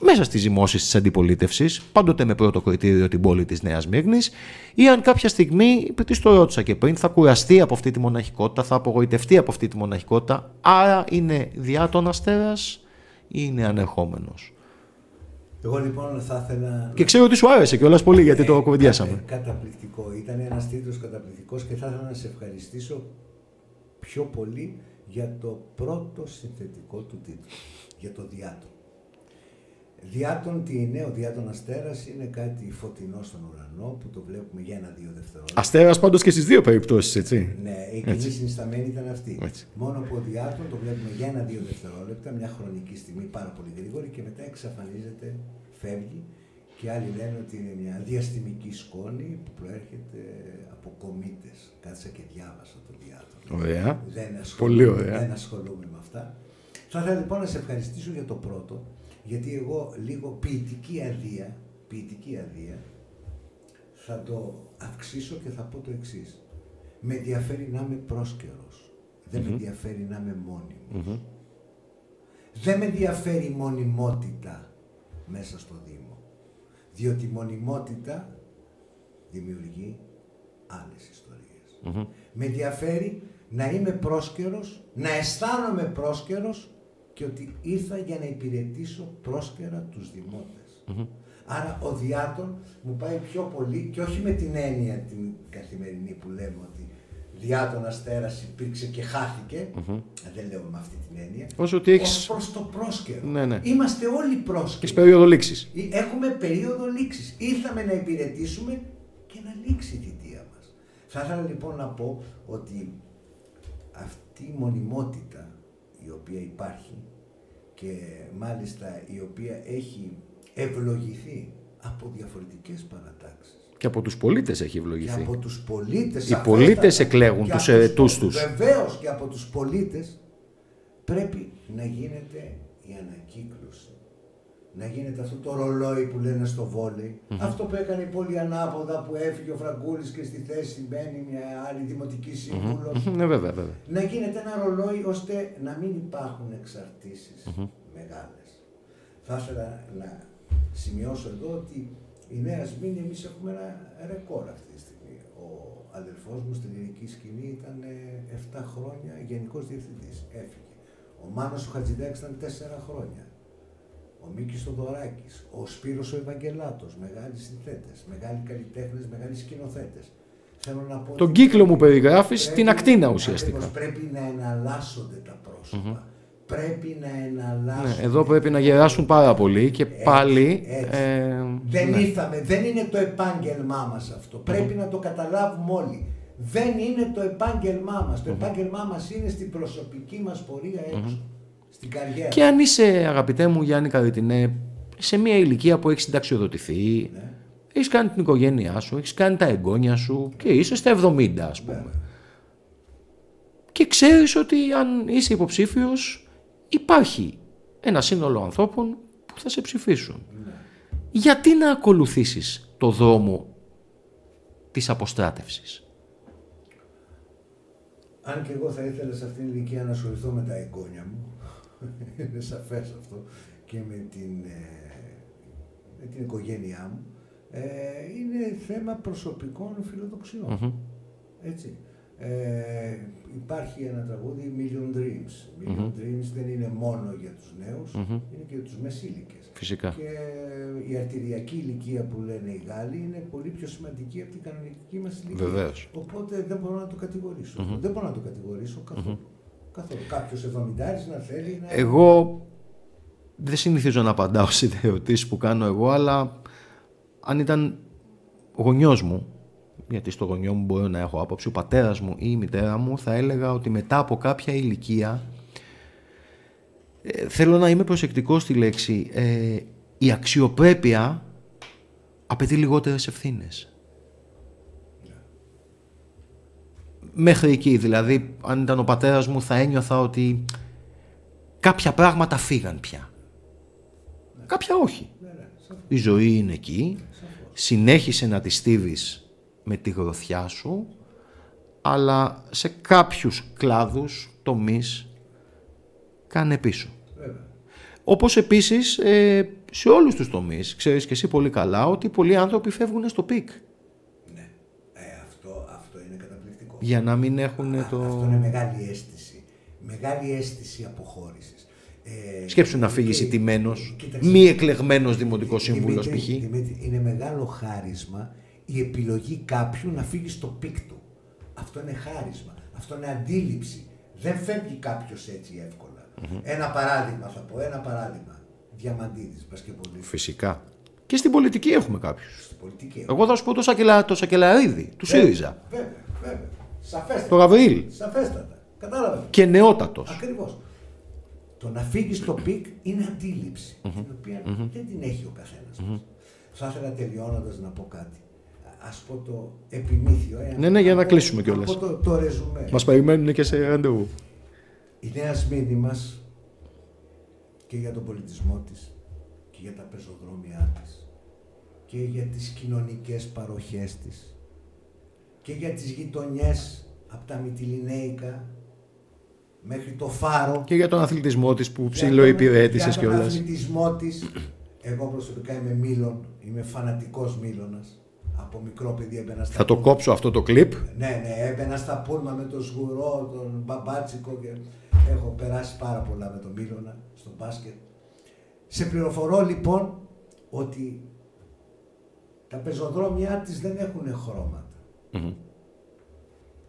μέσα στις ζυμώσεις της αντιπολίτευσης, πάντοτε με πρώτο κριτήριο την πόλη της Νέας Μύρνης, ή αν κάποια στιγμή, της το ρώτησα και πριν, θα κουραστεί από αυτή τη μοναχικότητα, θα απογοητευτεί από αυτή τη μοναχικότητα, άρα είναι διά των αστέρας ή είναι ανερχόμενος. Εγώ λοιπόν θα ήθελα. Και ξέρω ότι σου άρεσε κιόλας πολύ γιατί το Ε, κουβεντιάσαμε. ε, Καταπληκτικό. Ήταν ένας τίτλος καταπληκτικός και θα ήθελα να σε ευχαριστήσω πιο πολύ για το πρώτο συνθετικό του τίτλου. Για το διάτον. Διάτον, τι είναι, ο διάτον αστέρας είναι κάτι φωτεινό στον ουρανό που το βλέπουμε για ένα-δύο δευτερόλεπτα. Αστέρας πάντως και στις δύο περιπτώσεις, έτσι. Ναι, η κοινή συνισταμένη ήταν αυτή. Έτσι. Μόνο που ο διάτον το βλέπουμε για ένα-δύο δευτερόλεπτα, μια χρονική στιγμή πάρα πολύ γρήγορη και μετά εξαφανίζεται, φεύγει και άλλοι λένε ότι είναι μια διαστημική σκόνη που προέρχεται από κομίτες. Κάτσα και διάβασα το διάτον. Ωραία. Δεν Πολύ ασχολούμαι, ωραία. δεν ασχολούμαι με αυτά. Θα ήθελα λοιπόν να σε ευχαριστήσω για το πρώτο, γιατί εγώ λίγο ποιητική αδεία, ποιητική αδεία, θα το αυξήσω και θα πω το εξής. Με ενδιαφέρει να είμαι πρόσκαιρος. Δεν με ενδιαφέρει να είμαι μόνιμος. Δεν με ενδιαφέρει η μονιμότητα μέσα στο Δήμο. Διότι η μονιμότητα δημιουργεί άλλες ιστορίες. Με ενδιαφέρει να είμαι πρόσκαιρος, να αισθάνομαι πρόσκαιρος και ότι ήρθα για να υπηρετήσω πρόσκαιρα τους δημότες. Άρα ο διάτων μου πάει πιο πολύ και όχι με την έννοια την καθημερινή που λέμε ότι διάτων αστέρας υπήρξε και χάθηκε. Δεν λέω με αυτή την έννοια. Όσο ότι έχεις- Ως προς το πρόσκαιρο. Ναι, ναι. Είμαστε όλοι πρόσκαιροι. Έχεις περίοδο λήξης. Έχουμε περίοδο λήξης. Ήρθαμε να υπηρετήσουμε και να λήξει η θητεία μας. Θα ήθελα λοιπόν να πω ότι αυτή η μονιμότητα η οποία υπάρχει και μάλιστα η οποία έχει ευλογηθεί από διαφορετικές παρατάξεις Και από τους πολίτες έχει και ευλογηθεί. από τους πολίτες. Οι πολίτες εκλέγουν και τους από ερετούς τους. Βεβαίως και από τους πολίτες πρέπει να γίνεται η ανακύκλωση. Να γίνεται αυτό το ρολόι που λένε στο βολεϊ Αυτό που έκανε η πόλη ανάποδα που έφυγε ο Φραγκούλης και στη θέση μπαίνει μια άλλη δημοτική σύμβουλος. Ναι, βέβαια, βέβαια. Να γίνεται ένα ρολόι ώστε να μην υπάρχουν εξαρτήσεις μεγάλες. Θα ήθελα να σημειώσω εδώ ότι η Νέα Σμήνη εμείς έχουμε ένα ρεκόρ αυτή τη στιγμή. Ο αδελφός μου στην ελληνική σκηνή ήταν ε, 7 χρόνια γενικός διευθυντής. Έφυγε. Ο Μάνος ο Χατζηδάκης ήταν 4 χρόνια. Ο Μίκης Θοδωράκης, ο Σπύρος ο Ευαγγελάτος, μεγάλοι συνθέτες, μεγάλοι καλλιτέχνες, μεγάλοι σκηνοθέτες. Θέλω να πω Τον ότι κύκλο μου περιγράφεις πρέπει- την ακτίνα ουσιαστικά. ακριβώς, πρέπει να εναλλάσσονται τα πρόσωπα. Πρέπει να εναλλάσσονται. Ναι, εδώ πρέπει να γεράσουν πάρα πολύ και πάλι... έτσι. ε, Δεν ναι. ήρθαμε, δεν είναι το επάγγελμά μας αυτό. Πρέπει να το καταλάβουμε όλοι. Δεν είναι το επάγγελμά μας. Το επάγγελμά μας είναι στην προσωπική μας πορεία έξω. Στην καριέρα. Και αν είσαι, αγαπητέ μου Γιάννη Καριτινέ, σε μια ηλικία που έχεις συνταξιοδοτηθεί, Ναι. έχεις κάνει την οικογένειά σου, έχεις κάνει τα εγγόνια σου και είσαι στα 70, ας πούμε. Ναι. Και ξέρεις ότι αν είσαι υποψήφιος, υπάρχει ένα σύνολο ανθρώπων που θα σε ψηφίσουν. Ναι. γιατί να ακολουθήσεις το δρόμο της αποστράτευσης; Αν και εγώ θα ήθελα σε αυτήν την ηλικία να ασχοληθώ με τα εγγόνια μου, [laughs] είναι σαφές αυτό, και με την, ε, με την οικογένειά μου, ε, είναι θέμα προσωπικών φιλοδοξιών. Έτσι. Ε, υπάρχει ένα τραγούδι Million Dreams. Million Dreams δεν είναι μόνο για τους νεους είναι και για τους μεσήλικες. Φυσικά. Και η αρτηριακή ηλικία που λένε οι Γάλλοι είναι πολύ πιο σημαντική από την κανονική μας ηλικία. Βεβαίως. Οπότε δεν μπορώ να το κατηγορησω Δεν μπορώ να το κατηγορήσω καθόλου. Καθόλου. Κάποιος 70 να θέλει να... Εγώ δεν συνηθίζω να απαντάω σε ερωτήσει που κάνω εγώ, αλλά αν ήταν ο γονιός μου, γιατί στο γονιό μου μπορεί να έχω άποψη, ο πατέρας μου ή η μητέρα μου, θα έλεγα ότι μετά από κάποια ηλικία, ε, θέλω να είμαι προσεκτικός στη λέξη, ε, η αξιοπρέπεια απαιτεί λιγότερες ευθύνες. Μέχρι εκεί, δηλαδή, αν ήταν ο πατέρας μου θα ένιωθα ότι κάποια πράγματα φύγαν πια. Κάποια όχι. Η ζωή είναι εκεί, συνέχισε να τη στίβεις με τη γροθιά σου, αλλά σε κάποιους κλάδους, τομείς, κάνε πίσω. Όπως επίσης ε, σε όλους τους τομείς, ξέρεις και εσύ πολύ καλά, ότι πολλοί άνθρωποι φεύγουν στο peak. Ναι. Ε, αυτό, αυτό είναι καταπληκτικό. Για να μην έχουν Α, το... Αυτό είναι μεγάλη αίσθηση. Μεγάλη αίσθηση αποχώρησης. Ε, Σκέψου να φύγεις και- ηττημένος, κοίταξε, μη εκλεγμένος δημοτικός σύμβουλος Δημήτρη, π.χ. Δημήτρη, είναι μεγάλο χάρισμα η επιλογή κάποιου να φύγει στο peak του. Αυτό είναι χάρισμα. Αυτό είναι αντίληψη. Δεν φεύγει κάποιος έτσι εύκολα. Ένα παράδειγμα θα πω, ένα παράδειγμα. Διαμαντίδης, μπασκετμπολίστας. Φυσικά. Και στην πολιτική έχουμε κάποιους. Στην πολιτική. Εγώ θα σου πω το, Σακελλα, το Σακελλαρίδη, τους ΣΥΡΙΖΑ, Βέβαια, βέβαια. Σαφέστατα. το Γαβριήλ Σαφέστατα. Κατάλαβες. και νεότατος. Ακριβώς. Το να φύγεις στο peak είναι αντίληψη, την οποία δεν την έχει ο καθένας μας. Θα ήθελα τελειώνοντας να πω κάτι. Α πω το επιμήθειο. ε, Ναι, ναι, για να πω- κλείσουμε κιόλας. Να πω το, το ρεζουμέ. Μας περιμένουν και σε ραντεβού. Η Νέα Σμύρνη μας και για τον πολιτισμό της και για τα πεζοδρόμια της και για τις κοινωνικές παροχές της και για τις γειτονιές από τα Μυτιλινέικα μέχρι το Φάρο Και για τον αθλητισμό της που για ψηλό τον- υπηρέτησες για τον κιόλας. αθλητισμό της. Εγώ προσωπικά είμαι Μήλων, είμαι φανατικός Μήλωνας. Από μικρό παιδί έμπαινα στα Θα το πούλμα. κόψω αυτό το κλιπ; Ναι, ναι, έμπαινα στα πούλμα με τον Σγουρό, τον Μπαμπάτσικο και έχω περάσει πάρα πολλά με τον Μήλωνα στο μπάσκετ. Σε πληροφορώ λοιπόν ότι τα πεζοδρόμια της δεν έχουν χρώματα. Μμμ.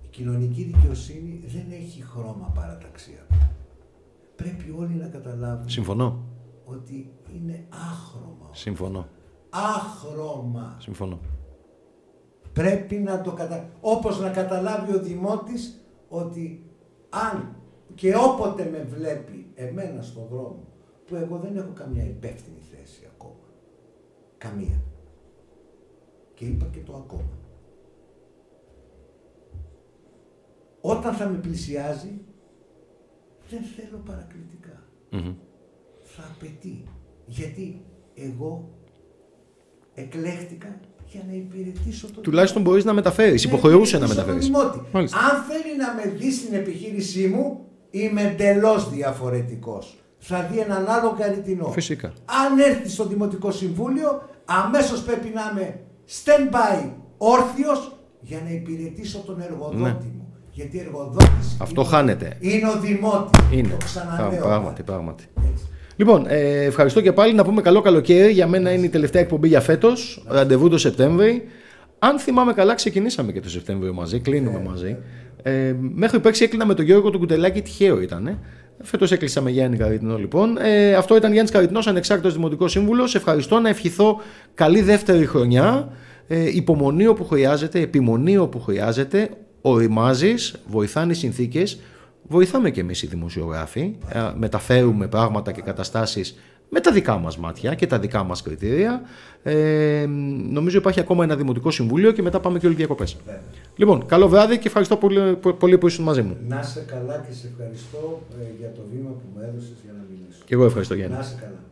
Η κοινωνική δικαιοσύνη δεν έχει χρώμα παραταξία. Πρέπει όλοι να καταλάβουν Συμφωνώ. ότι είναι άχρωμα. Συμφωνώ. Άχρωμα. Συμφωνώ. Πρέπει να το κατα... Όπως να καταλάβει ο Δημότης ότι αν και όποτε με βλέπει εμένα στον δρόμο που εγώ δεν έχω καμιά υπεύθυνη θέση ακόμα. Καμία. Και είπα και το ακόμα. Όταν θα με πλησιάζει δεν θέλω παρακλητικά. Μμμ. Θα απαιτεί. Γιατί εγώ εκλέχτηκα για να υπηρετήσω τον Τουλάχιστον μπορείς να μεταφέρεις. να Υποχρεούσε να υπηρετήσω τον μεταφέρεις. Δημότη. Μάλιστα. Αν θέλει να με δει στην επιχείρησή μου, είμαι εντελώς διαφορετικός. Θα δει έναν άλλο καριτινό. Φυσικά. Αν έρθει στο Δημοτικό Συμβούλιο, αμέσως πρέπει να είμαι stand-by όρθιος για να υπηρετήσω τον εργοδότη Ναι. Μου. Γιατί εργοδότης Αυτό είναι, χάνεται. είναι ο Δημότης. Είναι. Το ξαναλέω. Πρα- Πράγματι, πράγματι. Έτσι. Λοιπόν, ε, ευχαριστώ και πάλι να πούμε καλό καλοκαίρι. Για μένα είναι η τελευταία εκπομπή για φέτος. Ραντεβού το Σεπτέμβρη. Αν θυμάμαι καλά, ξεκινήσαμε και το Σεπτέμβριο μαζί. Κλείνουμε μαζί. Ε, μέχρι πέρσι έκλεινα με τον Γιώργο του Κουτελάκη, τυχαίο ήταν. Φέτος έκλεισα με Γιάννη Καριτινό λοιπόν. Ε, αυτό ήταν Γιάννης Καριτινό, ανεξάρτητος δημοτικός σύμβουλος. Ευχαριστώ να ευχηθώ καλή δεύτερη χρονιά. Ε, υπομονή όπου χρειάζεται, επιμονή όπου χρειάζεται. Οριμάζεις, βοηθάνε οι συνθήκες. Βοηθάμε και εμείς οι δημοσιογράφοι, ε, μεταφέρουμε πράγματα και καταστάσεις με τα δικά μας μάτια και τα δικά μας κριτήρια. Ε, νομίζω υπάρχει ακόμα ένα δημοτικό συμβούλιο και μετά πάμε και όλοι διακοπές. Βέβαια. Λοιπόν, καλό βράδυ και ευχαριστώ πολύ, πολύ που ήσουν μαζί μου. Να είσαι καλά και σε ευχαριστώ ε, για το βήμα που μου έδωσες για να μιλήσω. Και εγώ ευχαριστώ Γιάννη. Να είσαι καλά.